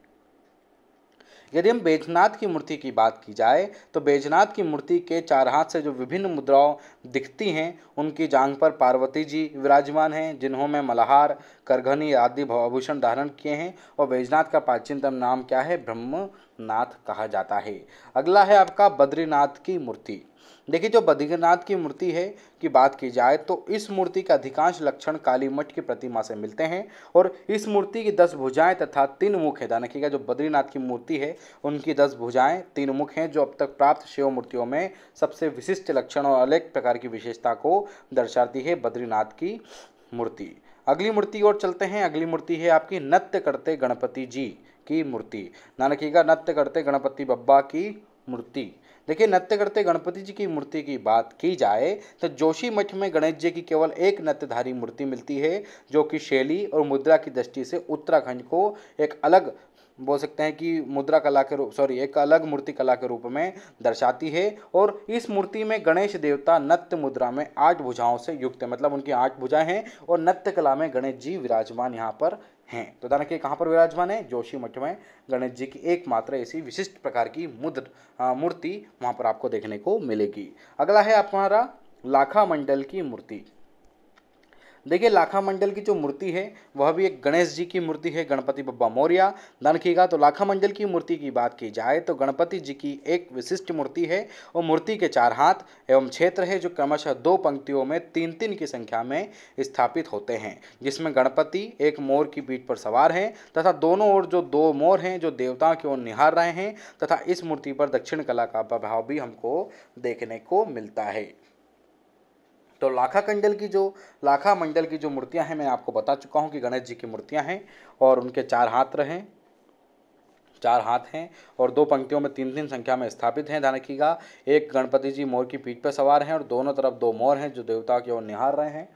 यदि हम बेजनाथ की मूर्ति की बात की जाए तो बेजनाथ की मूर्ति के चार हाथ से जो विभिन्न मुद्राओं दिखती हैं, उनकी जांग पर पार्वती जी विराजमान हैं जिन्होंने मल्हार, करघनी आदि आभूषण धारण किए हैं, और बैजनाथ का प्राचीनतम नाम क्या है? ब्रह्मनाथ कहा जाता है। अगला है आपका बद्रीनाथ की मूर्ति। देखिए, जो बद्रीनाथ की मूर्ति है की बात की जाए तो इस मूर्ति के अधिकांश लक्षण काली मठ की प्रतिमा से मिलते हैं। और इस मूर्ति की दस भुजाएँ तथा तीन मुख है। ध्यान रखिएगा, जो बद्रीनाथ की मूर्ति है, उनकी दस भुजाएँ तीन मुख हैं, जो अब तक प्राप्त शिव मूर्तियों में सबसे विशिष्ट लक्षण और अलग प्रकार की विशेषता को दर्शाती है बद्रीनाथ की मूर्ति। अगली मूर्ति और चलते हैं। अगली मूर्ति है आपकी नृत्य करते गणपति जी की मूर्ति। ध्यान रखिएगा, नृत्य करते गणपति बब्बा की मूर्ति। देखिए, नृत्य करते गणपति जी की मूर्ति की बात की जाए तो जोशी मठ में गणेश जी की केवल एक नृत्यधारी मूर्ति मिलती है, जो कि शैली और मुद्रा की दृष्टि से उत्तराखंड को एक अलग, बोल सकते हैं कि मुद्रा कला के रूप सॉरी एक अलग मूर्ति कला के रूप में दर्शाती है और इस मूर्ति में गणेश देवता नृत्य मुद्रा में आठ भुजाओं से युक्त है। मतलब उनकी आठ भुजाएँ हैं और नृत्य कला में गणेश जी विराजमान यहाँ पर हैं। तो दाना के कहाँ पर विराजमान है? जोशी मठ में। गणेश जी की एकमात्र ऐसी विशिष्ट प्रकार की मुद्र मूर्ति वहाँ पर आपको देखने को मिलेगी। अगला है आप हमारा लाखा मंडल की मूर्ति। देखिए लाखा मंडल की जो मूर्ति है, वह भी एक गणेश जी की मूर्ति है, गणपति बब्बा मौर्य। रखिएगा तो लाखा मंडल की मूर्ति की बात की जाए तो गणपति जी की एक विशिष्ट मूर्ति है, और मूर्ति के चार हाथ एवं क्षेत्र है, जो क्रमशः दो पंक्तियों में तीन तीन की संख्या में स्थापित होते हैं, जिसमें गणपति एक मोर की पीठ पर सवार हैं, तथा दोनों ओर जो दो मोर हैं, जो देवताओं की ओर निहार रहे हैं, तथा इस मूर्ति पर दक्षिण कला का प्रभाव भी हमको देखने को मिलता है। तो लाखा कंडल की जो, लाखा मंडल की जो मूर्तियाँ हैं, मैं आपको बता चुका हूँ कि गणेश जी की मूर्तियाँ हैं और उनके चार हाथ रहे, चार हाथ हैं और दो पंक्तियों में तीन तीन संख्या में स्थापित हैं। ध्यान रखिएगा, एक गणपति जी मोर की पीठ पर सवार हैं और दोनों तरफ़ दो मोर हैं जो देवता की ओर निहार रहे हैं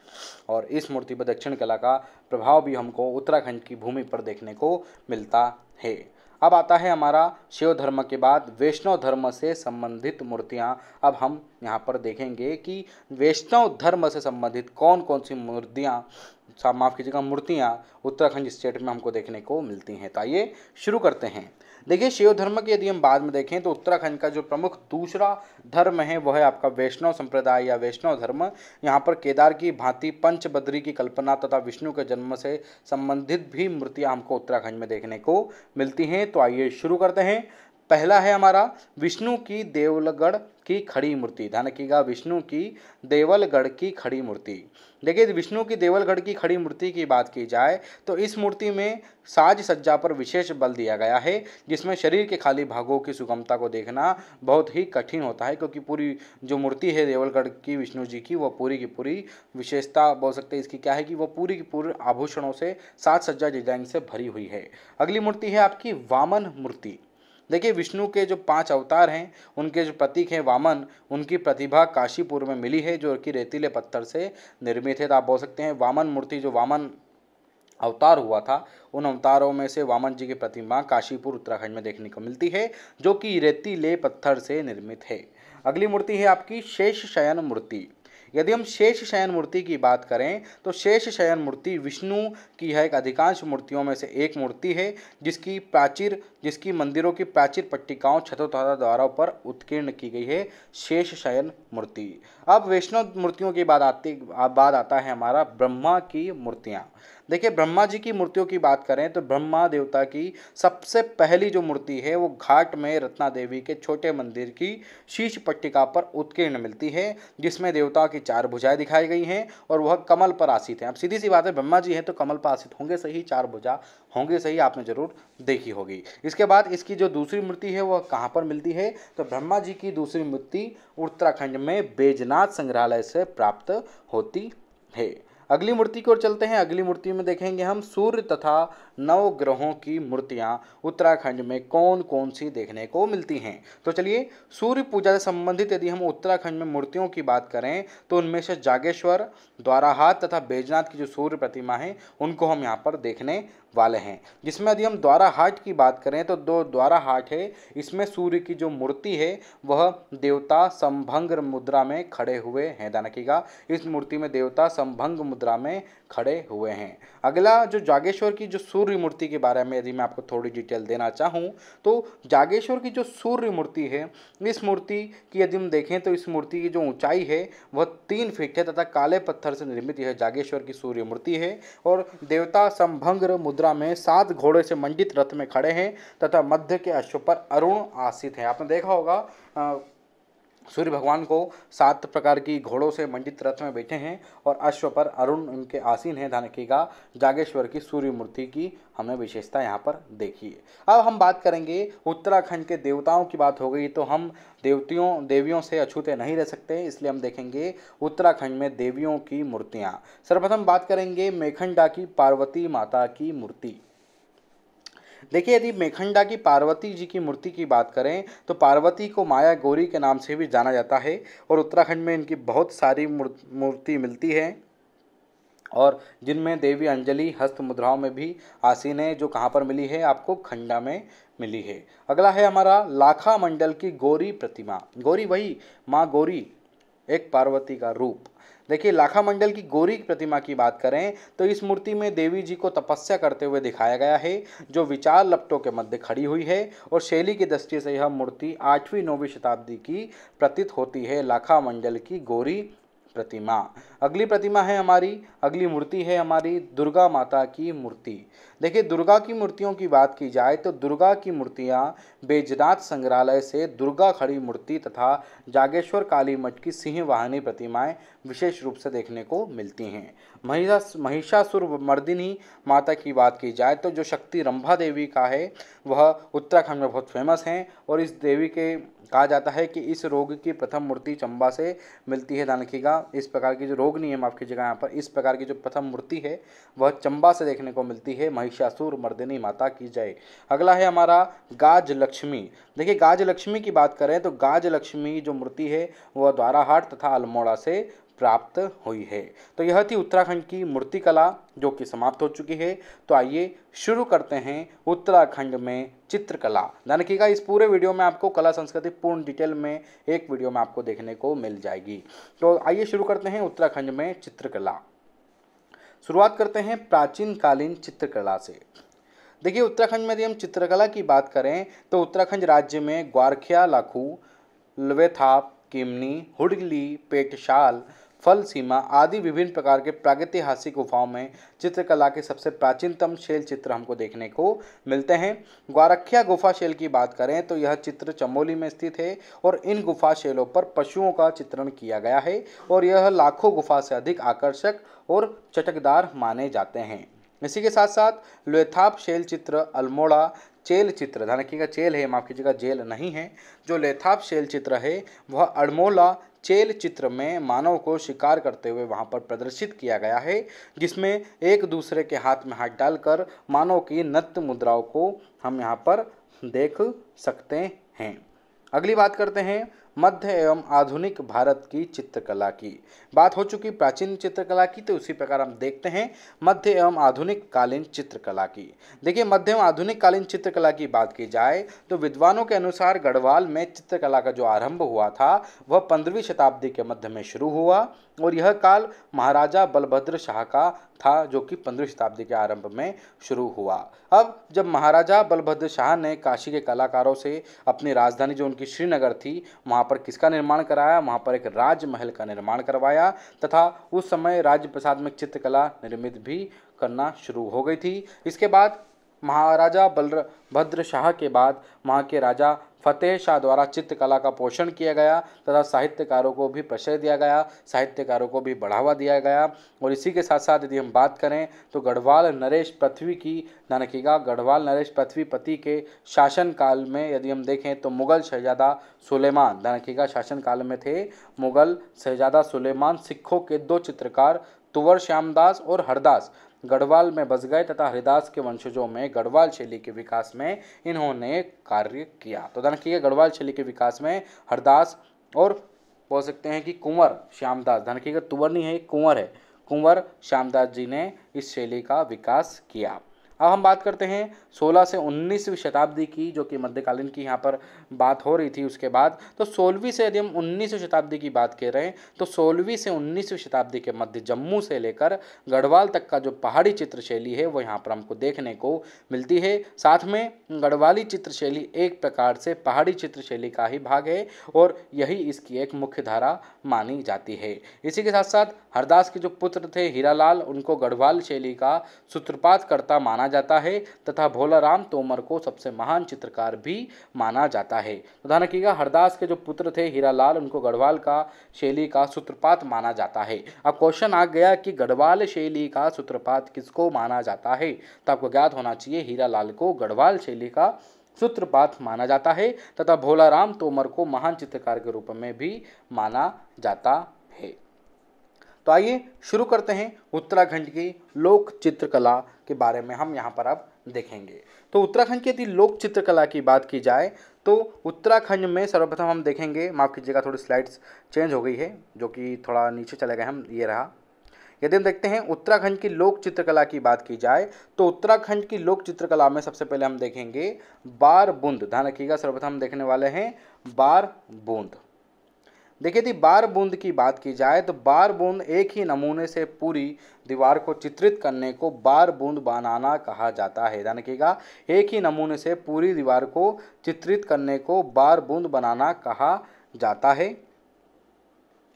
और इस मूर्ति पर दक्षिण कला का प्रभाव भी हमको उत्तराखंड की भूमि पर देखने को मिलता है। अब आता है हमारा शिव धर्म के बाद वैष्णव धर्म से संबंधित मूर्तियाँ। अब हम यहाँ पर देखेंगे कि वैष्णव धर्म से संबंधित कौन कौन सी मूर्तियाँ माफ़ कीजिएगा, मूर्तियाँ उत्तराखंड स्टेट में हमको देखने को मिलती हैं। तो आइए शुरू करते हैं। देखिए शिव धर्म की यदि हम बाद में देखें तो उत्तराखंड का जो प्रमुख दूसरा धर्म है, वह है आपका वैष्णव संप्रदाय या वैष्णव धर्म। यहाँ पर केदार की भांति पंचबद्री की कल्पना तथा विष्णु के जन्म से संबंधित भी मूर्तियाँ हमको उत्तराखंड में देखने को मिलती हैं। तो आइए शुरू करते हैं। पहला है हमारा विष्णु की देवलगढ़ की खड़ी मूर्ति। ध्यान रखिएगा, विष्णु की देवलगढ़ की खड़ी मूर्ति। देखिए विष्णु की देवलगढ़ की खड़ी मूर्ति की बात की जाए तो इस मूर्ति में साज सज्जा पर विशेष बल दिया गया है, जिसमें शरीर के खाली भागों की सुगमता को देखना बहुत ही कठिन होता है, क्योंकि पूरी जो मूर्ति है देवलगढ़ की, विष्णु जी की वह पूरी की पूरी विशेषता बोल सकते हैं। इसकी क्या है कि वह पूरी की पूरी आभूषणों से साज सज्जा डिज़ाइन से भरी हुई है। अगली मूर्ति है आपकी वामन मूर्ति। देखिए, विष्णु के जो पाँच अवतार हैं, उनके जो प्रतीक हैं वामन, उनकी प्रतिभा काशीपुर में मिली है, जो कि रेतीले पत्थर से निर्मित है। तो आप बोल सकते हैं, वामन मूर्ति जो वामन अवतार हुआ था, उन अवतारों में से वामन जी की प्रतिमा काशीपुर, उत्तराखंड में देखने को मिलती है, जो कि रेतीले पत्थर से निर्मित है। अगली मूर्ति है आपकी शेष शयन मूर्ति। यदि हम शेष शयन मूर्ति की बात करें तो शेष शयन मूर्ति विष्णु की है। एक अधिकांश मूर्तियों में से एक मूर्ति है, जिसकी प्राचीर, जिसकी मंदिरों की प्राचीर पट्टिकाओं छतों तथा द्वारों पर उत्कीर्ण की गई है शेष शयन मूर्ति। अब वैष्णव मूर्तियों की बात आती बाद आता है हमारा ब्रह्मा की मूर्तियाँ। देखिए, ब्रह्मा जी की मूर्तियों की बात करें तो ब्रह्मा देवता की सबसे पहली जो मूर्ति है, वो घाट में रत्ना देवी के छोटे मंदिर की शीश पट्टिका पर उत्कीर्ण मिलती है, जिसमें देवता की चार भुजाएँ दिखाई गई हैं और वह कमल पर आसित हैं। अब सीधी सी बात है, ब्रह्मा जी हैं तो कमल पर आसित होंगे सही, चार भुजा होंगे सही, आपने ज़रूर देखी होगी। इसके बाद इसकी जो दूसरी मूर्ति है, वह कहाँ पर मिलती है? तो ब्रह्मा जी की दूसरी मूर्ति उत्तराखंड में बैजनाथ संग्रहालय से प्राप्त होती है। अगली मूर्ति की ओर चलते हैं। अगली मूर्ति में देखेंगे हम सूर्य तथा नव ग्रहों की मूर्तियाँ। उत्तराखंड में कौन कौन सी देखने को मिलती हैं? तो चलिए, सूर्य पूजा से संबंधित यदि हम उत्तराखंड में मूर्तियों की बात करें तो उनमें से जागेश्वर द्वाराहाट तथा बैजनाथ की जो सूर्य प्रतिमा है, उनको हम यहाँ पर देखने वाले हैं। जिसमें यदि हम द्वारा हाट की बात करें तो दो द्वारा हाट है। इसमें सूर्य की जो मूर्ति है, वह देवता संभंग मुद्रा में खड़े हुए हैं। ध्यान रखिएगा, इस मूर्ति में देवता संभंग मुद्रा में खड़े हुए हैं। अगला, जो जागेश्वर की जो सूर्य मूर्ति के बारे में यदि मैं आपको थोड़ी डिटेल देना चाहूँ तो जागेश्वर की जो सूर्य मूर्ति है, इस मूर्ति की यदि हम देखें तो इस मूर्ति की जो ऊंचाई है, वह तीन फीट है तथा काले पत्थर से निर्मित यह जागेश्वर की सूर्य मूर्ति है। और देवता संभंग मुद्रा मुद्रा में सात घोड़े से मंडित रथ में खड़े हैं, तथा मध्य के अश्व पर अरुण आसित हैं। आपने देखा होगा सूर्य भगवान को सात प्रकार की घोड़ों से मंडित रथ में बैठे हैं और अश्व पर अरुण उनके आसीन है। रखिएगा, जागेश्वर की सूर्य मूर्ति की हमने विशेषता यहाँ पर देखी है। अब हम बात करेंगे उत्तराखंड के देवताओं की बात हो गई तो हम देवतियों, देवियों से अछूते नहीं रह सकते, इसलिए हम देखेंगे उत्तराखंड में देवियों की मूर्तियाँ। सर्वप्रथम बात करेंगे मेखंडा की, पार्वती माता की मूर्ति। देखिए, यदि मेखंडा की पार्वती जी की मूर्ति की बात करें तो पार्वती को माया गौरी के नाम से भी जाना जाता है और उत्तराखंड में इनकी बहुत सारी मूर्ति मिलती है और जिनमें देवी अंजलि, हस्त मुद्राओं में भी आसीन है, जो कहाँ पर मिली है? आपको खंडा में मिली है। अगला है हमारा लाखा मंडल की गौरी प्रतिमा। गौरी वही माँ गौरी, एक पार्वती का रूप। देखिए लाखा मंडल की गोरी प्रतिमा की बात करें तो इस मूर्ति में देवी जी को तपस्या करते हुए दिखाया गया है, जो विचार लपटों के मध्य खड़ी हुई है और शैली की दृष्टि से यह मूर्ति आठवीं, नौवीं शताब्दी की प्रतीत होती है लाखा मंडल की गौरी। प्रतिमा। अगली प्रतिमा है हमारी, अगली मूर्ति है हमारी दुर्गा माता की मूर्ति। देखिए, दुर्गा की मूर्तियों की बात की जाए तो दुर्गा की मूर्तियाँ बेजनाथ संग्रहालय से दुर्गा खड़ी मूर्ति तथा जागेश्वर काली मठ की सिंह वाहनी प्रतिमाएँ विशेष रूप से देखने को मिलती हैं। महिषा, महिषासुर मर्दिनी माता की बात की जाए तो जो शक्ति रंभा देवी का है, वह उत्तराखंड में बहुत फ़ेमस हैं और इस देवी के कहा जाता है कि इस रोग की प्रथम मूर्ति चंबा से मिलती है दानखी रखिएगा इस प्रकार की जो रोग नहीं है माफ़ कीजिएगा यहाँ पर, इस प्रकार की जो प्रथम मूर्ति है, वह चंबा से देखने को मिलती है, महिषासुर मर्दिनी माता की जय। अगला है हमारा गाज लक्ष्मी देखिए गाज लक्ष्मी की बात करें तो गाज लक्ष्मी जो मूर्ति है, वह द्वाराहाट तथा अल्मोड़ा से प्राप्त हुई है। तो यह थी उत्तराखंड की मूर्तिकला, जो कि समाप्त हो चुकी है। तो आइए शुरू करते हैं उत्तराखंड में चित्रकला। ध्यान इस पूरे वीडियो में आपको कला संस्कृति पूर्ण डिटेल में एक वीडियो में आपको देखने को मिल जाएगी। तो आइए शुरू करते हैं उत्तराखंड में चित्रकला। शुरुआत करते हैं प्राचीन कालीन चित्रकला से। देखिए, उत्तराखंड में यदि हम चित्रकला की बात करें तो उत्तराखंड राज्य में ग्वारखिया लाखू लवेथाप, किमनी हुडली पेटशाल फल सीमा आदि विभिन्न प्रकार के प्रागैतिहासिक गुफाओं में चित्रकला के सबसे प्राचीनतम शैल चित्र हमको देखने को मिलते हैं। ग्वारखिया गुफा शैल की बात करें तो यह चित्र चमोली में स्थित है और इन गुफा शैलों पर पशुओं का चित्रण किया गया है और यह लाखों गुफा से अधिक आकर्षक और चटकदार माने जाते हैं। इसी के साथ साथ लेथाप शैल चित्र, अल्मोड़ा चेल चित्र ध्यान रखिएगा चेल है, माफ़ कीजिएगा, जेल नहीं है, जो लेथाप शैल चित्र है, वह अड़मोला चेल चित्र में मानव को शिकार करते हुए वहाँ पर प्रदर्शित किया गया है, जिसमें एक दूसरे के हाथ में हाथ डालकर मानव की नृत्य मुद्राओं को हम यहाँ पर देख सकते हैं। अगली बात करते हैं मध्य एवं आधुनिक भारत की चित्रकला की। बात हो चुकी प्राचीन चित्रकला की तो उसी प्रकार हम देखते हैं मध्य एवं आधुनिक कालीन चित्रकला की। देखिए, मध्य एवं आधुनिक कालीन चित्रकला की बात की जाए तो विद्वानों के अनुसार गढ़वाल में चित्रकला का जो आरंभ हुआ था, वह पंद्रहवीं शताब्दी के मध्य में शुरू हुआ और यह काल महाराजा बलभद्र शाह का था, जो कि पंद्रहवीं शताब्दी के आरंभ में शुरू हुआ। अब जब महाराजा बलभद्र शाह ने काशी के कलाकारों से अपनी राजधानी जो उनकी श्रीनगर थी, वहाँ पर किसका निर्माण कराया? वहाँ पर एक राजमहल का निर्माण करवाया तथा उस समय राज्य प्रसाद में चित्रकला निर्मित भी करना शुरू हो गई थी। इसके बाद महाराजा बलभद्र शाह के बाद वहाँ के राजा फतेह शाह द्वारा चित्रकला का पोषण किया गया तथा साहित्यकारों को भी प्रश्रय दिया गया, साहित्यकारों को भी बढ़ावा दिया गया। और इसी के साथ साथ यदि हम बात करें तो गढ़वाल नरेश पृथ्वी की रखिएगा गढ़वाल नरेश पृथ्वी पति के शासनकाल में यदि हम देखें तो मुगल शहजादा सुलेमान रखिएगा शासनकाल में थे। मुगल शहजादा सुलेमान सिखों के दो चित्रकार, तुवर श्यामदास और हरदास। गढ़वाल में बस गए तथा हरिदास के वंशजों में गढ़वाल शैली के विकास में इन्होंने कार्य किया। तो ध्यान रखिएगा गढ़वाल शैली के विकास में हरदास और बोल सकते हैं कि कुंवर, श्यामदास ध्यान रखिएगा तुवर नहीं है, कुंवर है। कुंवर, श्यामदास जी ने इस शैली का विकास किया। अब हम बात करते हैं 16 से 19वीं शताब्दी की, जो कि मध्यकालीन की यहाँ पर बात हो रही थी उसके बाद। तो 16वीं से यदि हम 19वीं शताब्दी की बात कर रहे हैं तो 16वीं से 19वीं शताब्दी के मध्य जम्मू से लेकर गढ़वाल तक का जो पहाड़ी चित्र शैली है, वो यहाँ पर हमको देखने को मिलती है। साथ में गढ़वाली चित्र शैली एक प्रकार से पहाड़ी चित्र शैली का ही भाग है और यही इसकी एक मुख्य धारा मानी जाती है। इसी के साथ साथ हरदास के जो पुत्र थे हीरालाल, उनको गढ़वाल शैली का सूत्रपात करता माना जाता है तथा भोलाराम तोमर को सबसे महान चित्रकार भी माना जाता है। तो ध्यान रखिएगा हरदास के जो पुत्र थे, हीरालाल, उनको गढ़वाल का शैली का सूत्रपात माना जाता है। अब क्वेश्चन आ गया कि गढ़वाल शैली का सूत्रपात किसको माना जाता है? तो आपको ज्ञात होना चाहिए, हीरालाल को गढ़वाल शैली का सूत्रपात माना जाता है तथा भोलाराम तोमर को महान चित्रकार के रूप में भी माना जाता तो आइए शुरू करते हैं उत्तराखंड की लोक चित्रकला के बारे में। हम यहाँ पर अब देखेंगे। तो उत्तराखंड की यदि लोक चित्रकला की बात की जाए तो उत्तराखंड में सर्वप्रथम हम देखेंगे, माफ़ कीजिएगा, थोड़ी स्लाइड्स चेंज हो गई है, जो कि थोड़ा नीचे चले गए हम, ये रहा। यदि हम देखते हैं उत्तराखंड की लोक चित्रकला की बात की जाए तो उत्तराखंड की लोक चित्रकला में सबसे पहले हम देखेंगे बार बूंद ध्यान रखिएगा, सर्वप्रथम देखने वाले हैं बार बूंद देखिए, यदि बार बूंद की बात की जाए तो बार बूंद एक ही नमूने से पूरी दीवार को चित्रित करने को बार बूंद बनाना कहा जाता है। ध्यान रखिएगा एक ही नमूने से पूरी दीवार को चित्रित करने को बार बूंद बनाना कहा जाता है।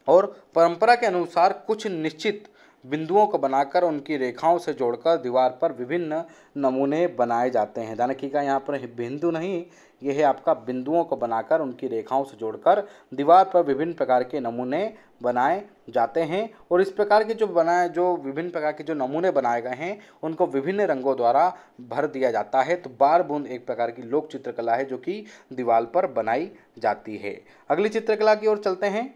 और परंपरा के अनुसार कुछ निश्चित बिंदुओं को बनाकर उनकी रेखाओं से जोड़कर दीवार पर विभिन्न नमूने बनाए जाते हैं। ध्यान रखिएगा यहाँ पर बिंदु नहीं यह है आपका बिंदुओं को बनाकर उनकी रेखाओं से जोड़कर दीवार पर विभिन्न प्रकार के नमूने बनाए जाते हैं और इस प्रकार के जो बनाए, जो विभिन्न प्रकार के जो नमूने बनाए गए हैं, उनको विभिन्न रंगों द्वारा भर दिया जाता है। तो बार बूंद एक प्रकार की लोक चित्रकला है जो कि दीवार पर बनाई जाती है। अगली चित्रकला की ओर चलते हैं।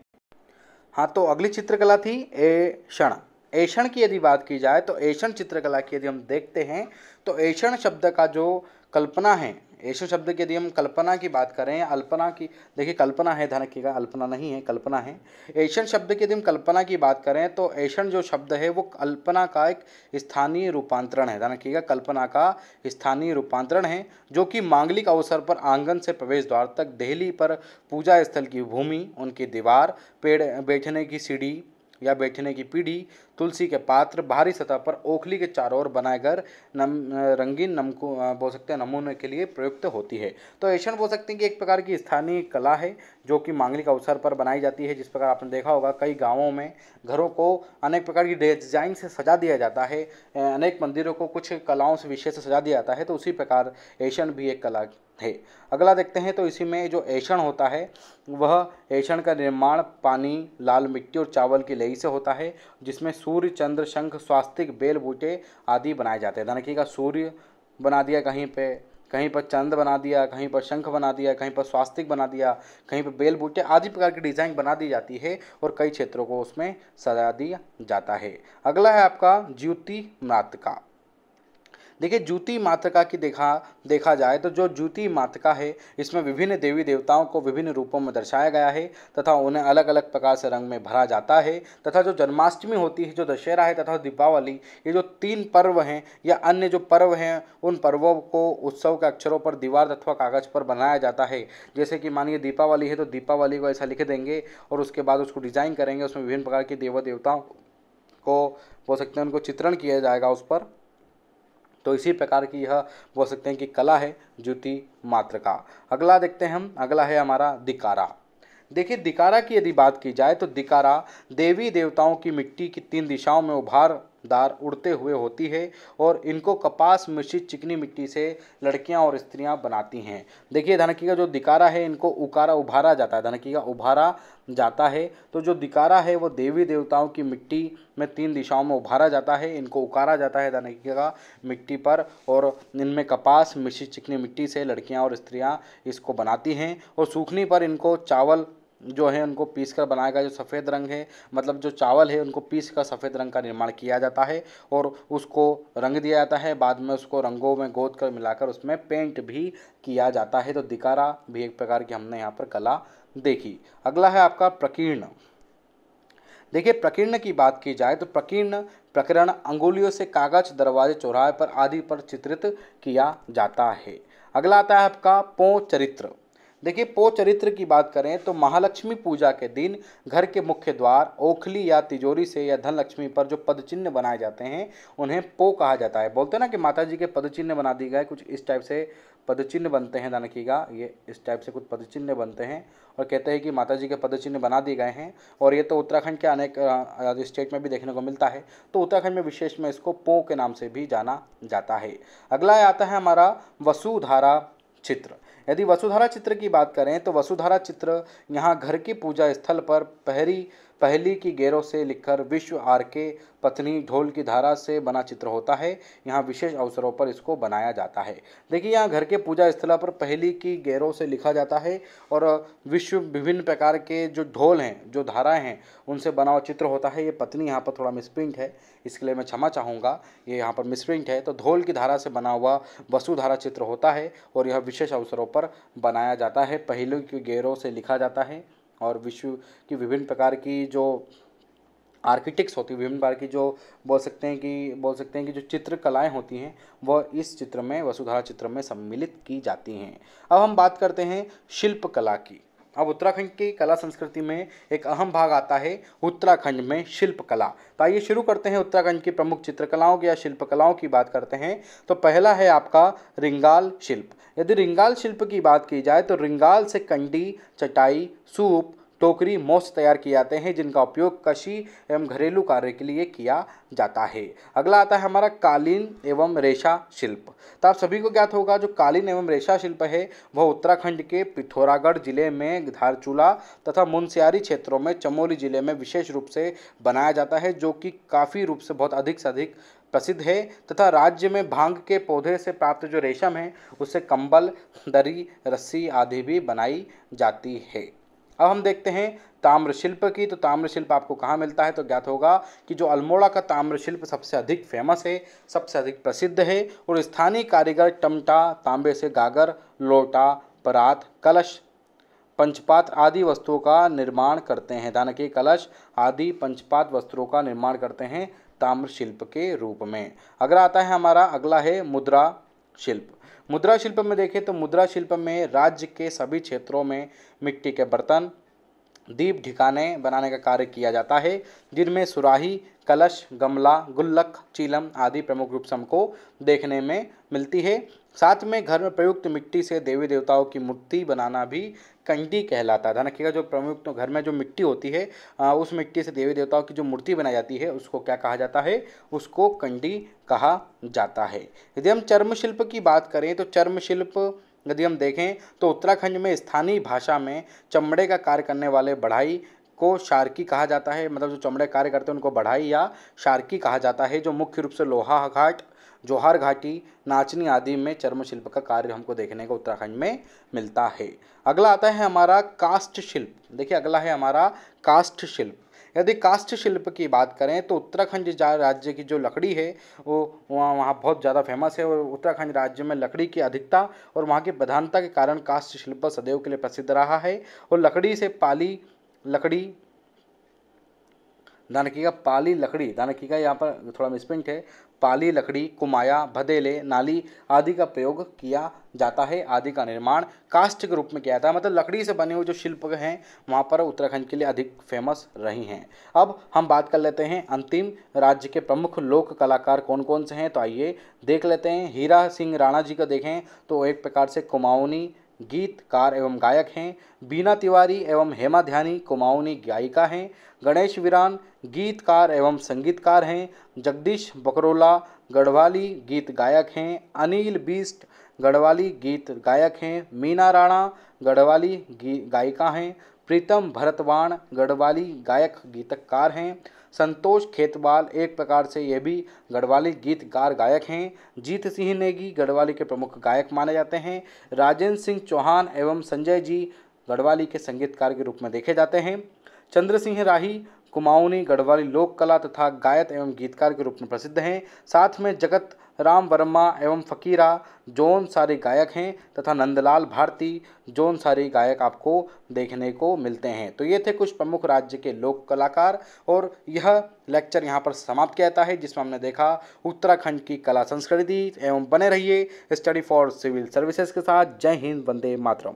हाँ तो अगली चित्रकला थी ए क्षण। ऐषण की यदि बात की जाए तो ऐषण चित्रकला की यदि हम देखते हैं तो ऐषण शब्द का जो कल्पना है ऐषण शब्द की यदि हम कल्पना की बात करें या अल्पना की, देखिए कल्पना है, ध्यान रखिएगा, अल्पना नहीं है, कल्पना है। ऐषण शब्द की यदि हम कल्पना की बात करें तो ऐषण जो शब्द है, वो कल्पना का एक स्थानीय रूपांतरण है। ध्यान रखिएगा, कल्पना का स्थानीय रूपांतरण है, जो कि मांगलिक अवसर पर आँगन से प्रवेश द्वार तक, दहली पर पूजा स्थल की भूमि, उनकी दीवार, पेड़, बैठने की सीढ़ी या बैठने की पीढ़ी तुलसी के पात्र बाहरी सतह पर ओखली के चारों ओर गए नम, रंगीन नमको बोल सकते हैं, नमूने के लिए प्रयुक्त होती है। तो ऐसा बोल सकते हैं कि एक प्रकार की स्थानीय कला है, जो कि मांगलिक अवसर पर बनाई जाती है। जिस प्रकार आपने देखा होगा, कई गाँवों में घरों को अनेक प्रकार की डिज़ाइन से सजा दिया जाता है। अनेक मंदिरों को कुछ कलाओं से विशेष सजा दिया जाता है तो उसी प्रकार एशियन भी एक कला है अगला देखते हैं तो इसी में जो ऐषण होता है, वह ऐषण का निर्माण पानी, लाल मिट्टी और चावल की लई से होता है, जिसमें सूर्य, चंद्र, शंख, स्वास्तिक, बेल, बूटे आदि बनाए जाते हैं। यानी कि सूर्य बना दिया कहीं पे, कहीं पर चंद बना दिया, कहीं पर शंख बना दिया, कहीं पर स्वास्तिक बना दिया, कहीं पर बेल, बूटे आदि प्रकार की डिज़ाइन बना दी जाती है और कई क्षेत्रों को उसमें सजा दिया जाता है। अगला है आपका ज्योति मातृका देखिए, जूती मातृका की देखा देखा जाए तो जो जूती मातृका है, इसमें विभिन्न देवी देवताओं को विभिन्न रूपों में दर्शाया गया है तथा उन्हें अलग अलग प्रकार से रंग में भरा जाता है तथा जो जन्माष्टमी होती है, जो दशहरा है तथा दीपावली, ये जो तीन पर्व हैं या अन्य जो पर्व हैं, उन पर्वों को उत्सव के अक्षरों पर, दीवार अथवा कागज़ पर बनाया जाता है। जैसे कि मानिए, दीपावली है तो दीपावली को ऐसा लिख देंगे और उसके बाद उसको डिज़ाइन करेंगे, उसमें विभिन्न प्रकार के देव देवताओं को, बोल सकते हैं, उनको चित्रण किया जाएगा उस पर। तो इसी प्रकार की यह बोल सकते हैं कि कला है ज्योति मात्र का। अगला देखते हैं हम, अगला है हमारा दिकारा। देखिए, दिकारा की यदि बात की जाए तो दिकारा देवी देवताओं की मिट्टी की तीन दिशाओं में उभार दार उड़ते हुए होती है और इनको कपास मिश्रित चिकनी मिट्टी से लड़कियाँ और स्त्रियाँ बनाती हैं। देखिए, धनकी का जो दिकारा है, इनको उकारा उभारा जाता है। धनकी का उभारा जाता है तो जो दिकारा है, वो देवी देवताओं की मिट्टी में तीन दिशाओं में उभारा जाता है। इनको उकारा जाता है धनकी का मिट्टी पर और इनमें कपास मिश्रित चिकनी मिट्टी से लड़कियाँ और स्त्रियाँ इसको बनाती हैं। और सूखने पर इनको चावल जो है उनको पीस कर बनाया गया, जो सफ़ेद रंग है मतलब जो चावल है, उनको पीस कर सफ़ेद रंग का निर्माण किया जाता है और उसको रंग दिया जाता है। बाद में उसको रंगों में गोद कर मिलाकर उसमें पेंट भी किया जाता है। तो दिकारा भी एक प्रकार की हमने यहाँ पर कला देखी। अगला है आपका प्रकीर्ण। देखिए, प्रकीर्ण की बात की जाए तो प्रकीर्ण प्रकरण अंगुलियों से कागज़, दरवाजे, चौराहे पर आदि पर चित्रित किया जाता है। अगला आता है आपका पो चरित्र देखिए पो चरित्र की बात करें तो महालक्ष्मी पूजा के दिन घर के मुख्य द्वार, ओखली या तिजोरी से या धन लक्ष्मी पर जो पद चिन्ह बनाए जाते हैं, उन्हें पो कहा जाता है। बोलते हैं ना कि माता जी के पद चिन्ह बना दिए गए, कुछ इस टाइप से पद चिन्ह बनते हैं, ध्यान रखिएगा, ये इस टाइप से कुछ पद चिन्ह बनते हैं और कहते हैं कि माता जी के पद चिन्ह बना दिए गए हैं और ये तो उत्तराखंड के अनेक स्टेट में भी देखने को मिलता है तो उत्तराखंड में विशेष में इसको पो के नाम से भी जाना जाता है। अगला आता है हमारा वसुधारा चित्र। यदि वसुधारा चित्र की बात करें तो वसुधारा चित्र यहाँ घर की पूजा स्थल पर पहरी पहली की गेरों से लिखकर विश्व आर के पत्नी ढोल की धारा से बना चित्र होता है। यहाँ विशेष अवसरों पर इसको बनाया जाता है। देखिए, यहाँ घर के पूजा स्थल पर पहली की गेरों से लिखा जाता है और विश्व विभिन्न प्रकार के जो ढोल हैं, जो धाराएँ हैं, उनसे बना हुआ चित्र होता है। ये पत्नी यहाँ पर थोड़ा मिसप्रिंट है, इसके लिए मैं क्षमा चाहूँगा। ये यहाँ पर मिसप्रिंट है तो ढोल की धारा से बना हुआ वसुधारा चित्र होता है और यह विशेष अवसरों पर बनाया जाता है। पहली की गेरों से लिखा जाता है। और विश्व की विभिन्न प्रकार की जो आर्किटेक्ट्स होती है, विभिन्न प्रकार की जो बोल सकते हैं कि, बोल सकते हैं कि जो चित्रकलाएँ होती हैं, वह इस चित्र में, वसुधारा चित्र में सम्मिलित की जाती हैं। अब हम बात करते हैं शिल्पकला की। अब उत्तराखंड की कला संस्कृति में एक अहम भाग आता है उत्तराखंड में शिल्प कला तो आइए शुरू करते हैं उत्तराखंड की प्रमुख चित्रकलाओं की या शिल्पकलाओं की बात करते हैं। तो पहला है आपका रिंगाल शिल्प। यदि रिंगाल शिल्प की बात की जाए तो रिंगाल से कंडी, चटाई, सूप टोकरी मोस्ट तैयार किए जाते हैं, जिनका उपयोग कशी एवं घरेलू कार्य के लिए किया जाता है। अगला आता है हमारा कालीन एवं रेशा शिल्प। तो आप सभी को ज्ञात होगा, जो कालीन एवं रेशा शिल्प है, वह उत्तराखंड के पिथौरागढ़ ज़िले में धारचूला तथा मुनस्यारी क्षेत्रों में चमोली ज़िले में विशेष रूप से बनाया जाता है, जो कि काफ़ी रूप से बहुत अधिक से अधिक प्रसिद्ध है तथा राज्य में भाँग के पौधे से प्राप्त जो रेशम है उससे कंबल, दरी, रस्सी आदि भी बनाई जाती है। अब हम देखते हैं ताम्र शिल्प की तो ताम्र शिल्प आपको कहाँ मिलता है? तो ज्ञात होगा कि जो अल्मोड़ा का ताम्र शिल्प सबसे अधिक फ़ेमस है, सबसे अधिक प्रसिद्ध है, और स्थानीय कारीगर टमटा, तांबे से गागर, लोटा, परात, कलश, पंचपात आदि वस्तुओं का निर्माण करते हैं। दान के कलश आदि पंचपात वस्त्रों का निर्माण करते हैं ताम्र शिल्प के रूप में। अगर आता है हमारा, अगला है मुद्रा। शिल्प। मुद्रा शिल्प में देखें तो मुद्रा शिल्प में राज्य के सभी क्षेत्रों में मिट्टी के बर्तन, दीप ठिकाने बनाने का कार्य किया जाता है, जिनमें सुराही, कलश, गमला, गुल्लक, चीलम आदि प्रमुख रूप से हमको देखने में मिलती है। साथ में घर में प्रयुक्त मिट्टी से देवी देवताओं की मूर्ति बनाना भी कंडी कहलाता है। रखिएगा, जो प्रमुख तो घर में जो मिट्टी होती है उस मिट्टी से देवी देवताओं की जो मूर्ति बनाई जाती है, उसको क्या कहा जाता है? उसको कंडी कहा जाता है। यदि हम चर्म शिल्प की बात करें तो चर्म शिल्प यदि हम देखें तो उत्तराखंड में स्थानीय भाषा में चमड़े का कार्य करने वाले बढ़ाई को शार्की कहा जाता है। मतलब जो चमड़े कार्य करते हैं, उनको बढ़ाई या शार्की कहा जाता है, जो मुख्य रूप से लोहा घाट जोहार घाटी, नाचनी आदि में चर्म शिल्प का कार्य हमको देखने को उत्तराखंड में मिलता है। अगला आता है हमारा कास्ट शिल्प। देखिए, अगला है हमारा कास्ट शिल्प। यदि कास्ट शिल्प की बात करें तो उत्तराखंड राज्य की जो लकड़ी है, वो वहाँ वहाँ बहुत ज़्यादा फ़ेमस है और उत्तराखंड राज्य में लकड़ी की अधिकता और वहाँ की प्रधानता के कारण कास्ट शिल्प सदैव के लिए प्रसिद्ध रहा है। और लकड़ी से पाली लकड़ी ध्यान रखिएगा पाली लकड़ी ध्यान का यहाँ पर थोड़ा मिसप्रिंट है, पाली लकड़ी, कुमाया, भदेले, नाली आदि का प्रयोग किया जाता है, आदि का निर्माण कास्ट के रूप में किया जाता है। मतलब लकड़ी से बने हुए जो शिल्प हैं, वहाँ पर उत्तराखंड के लिए अधिक फ़ेमस रही हैं। अब हम बात कर लेते हैं अंतिम राज्य के प्रमुख लोक कलाकार कौन कौन से हैं? तो आइए देख लेते हैं। हीरा सिंह राणा जी का देखें। तो एक प्रकार से कुमाऊनी गीतकार एवं गायक हैं। बीना तिवारी एवं हेमा ध्यानी कुमाऊनी गायिका हैं। गणेश वीरान गीतकार एवं संगीतकार हैं। जगदीश बकरोला गढ़वाली गीत गायक हैं। अनिल बीस्ट गढ़वाली गीत गायक हैं। मीना राणा गढ़वाली गायिका हैं। प्रीतम भरतवाण गढ़वाली गायक गीतकार हैं। संतोष खेतवाल एक प्रकार से ये भी गढ़वाली गीतकार गायक हैं। जीत सिंह नेगी गढ़वाली के प्रमुख गायक माने जाते हैं। राजेंद्र सिंह चौहान एवं संजय जी गढ़वाली के संगीतकार के रूप में देखे जाते हैं। चंद्र सिंह राही, कुमाऊनी गढ़वाली लोक कला तथा गायक एवं गीतकार के रूप में प्रसिद्ध हैं। साथ में जगत राम वर्मा एवं फ़कीरा, जोन सारे गायक हैं, तथा नंदलाल भारती, जोन सारे गायक आपको देखने को मिलते हैं। तो ये थे कुछ प्रमुख राज्य के लोक कलाकार, और यह लेक्चर यहाँ पर समाप्त किया जाता है, जिसमें हमने देखा उत्तराखंड की कला संस्कृति, एवं बने रहिए स्टडी फॉर सिविल सर्विसेज़ के साथ। जय हिंद, वंदे मातरम।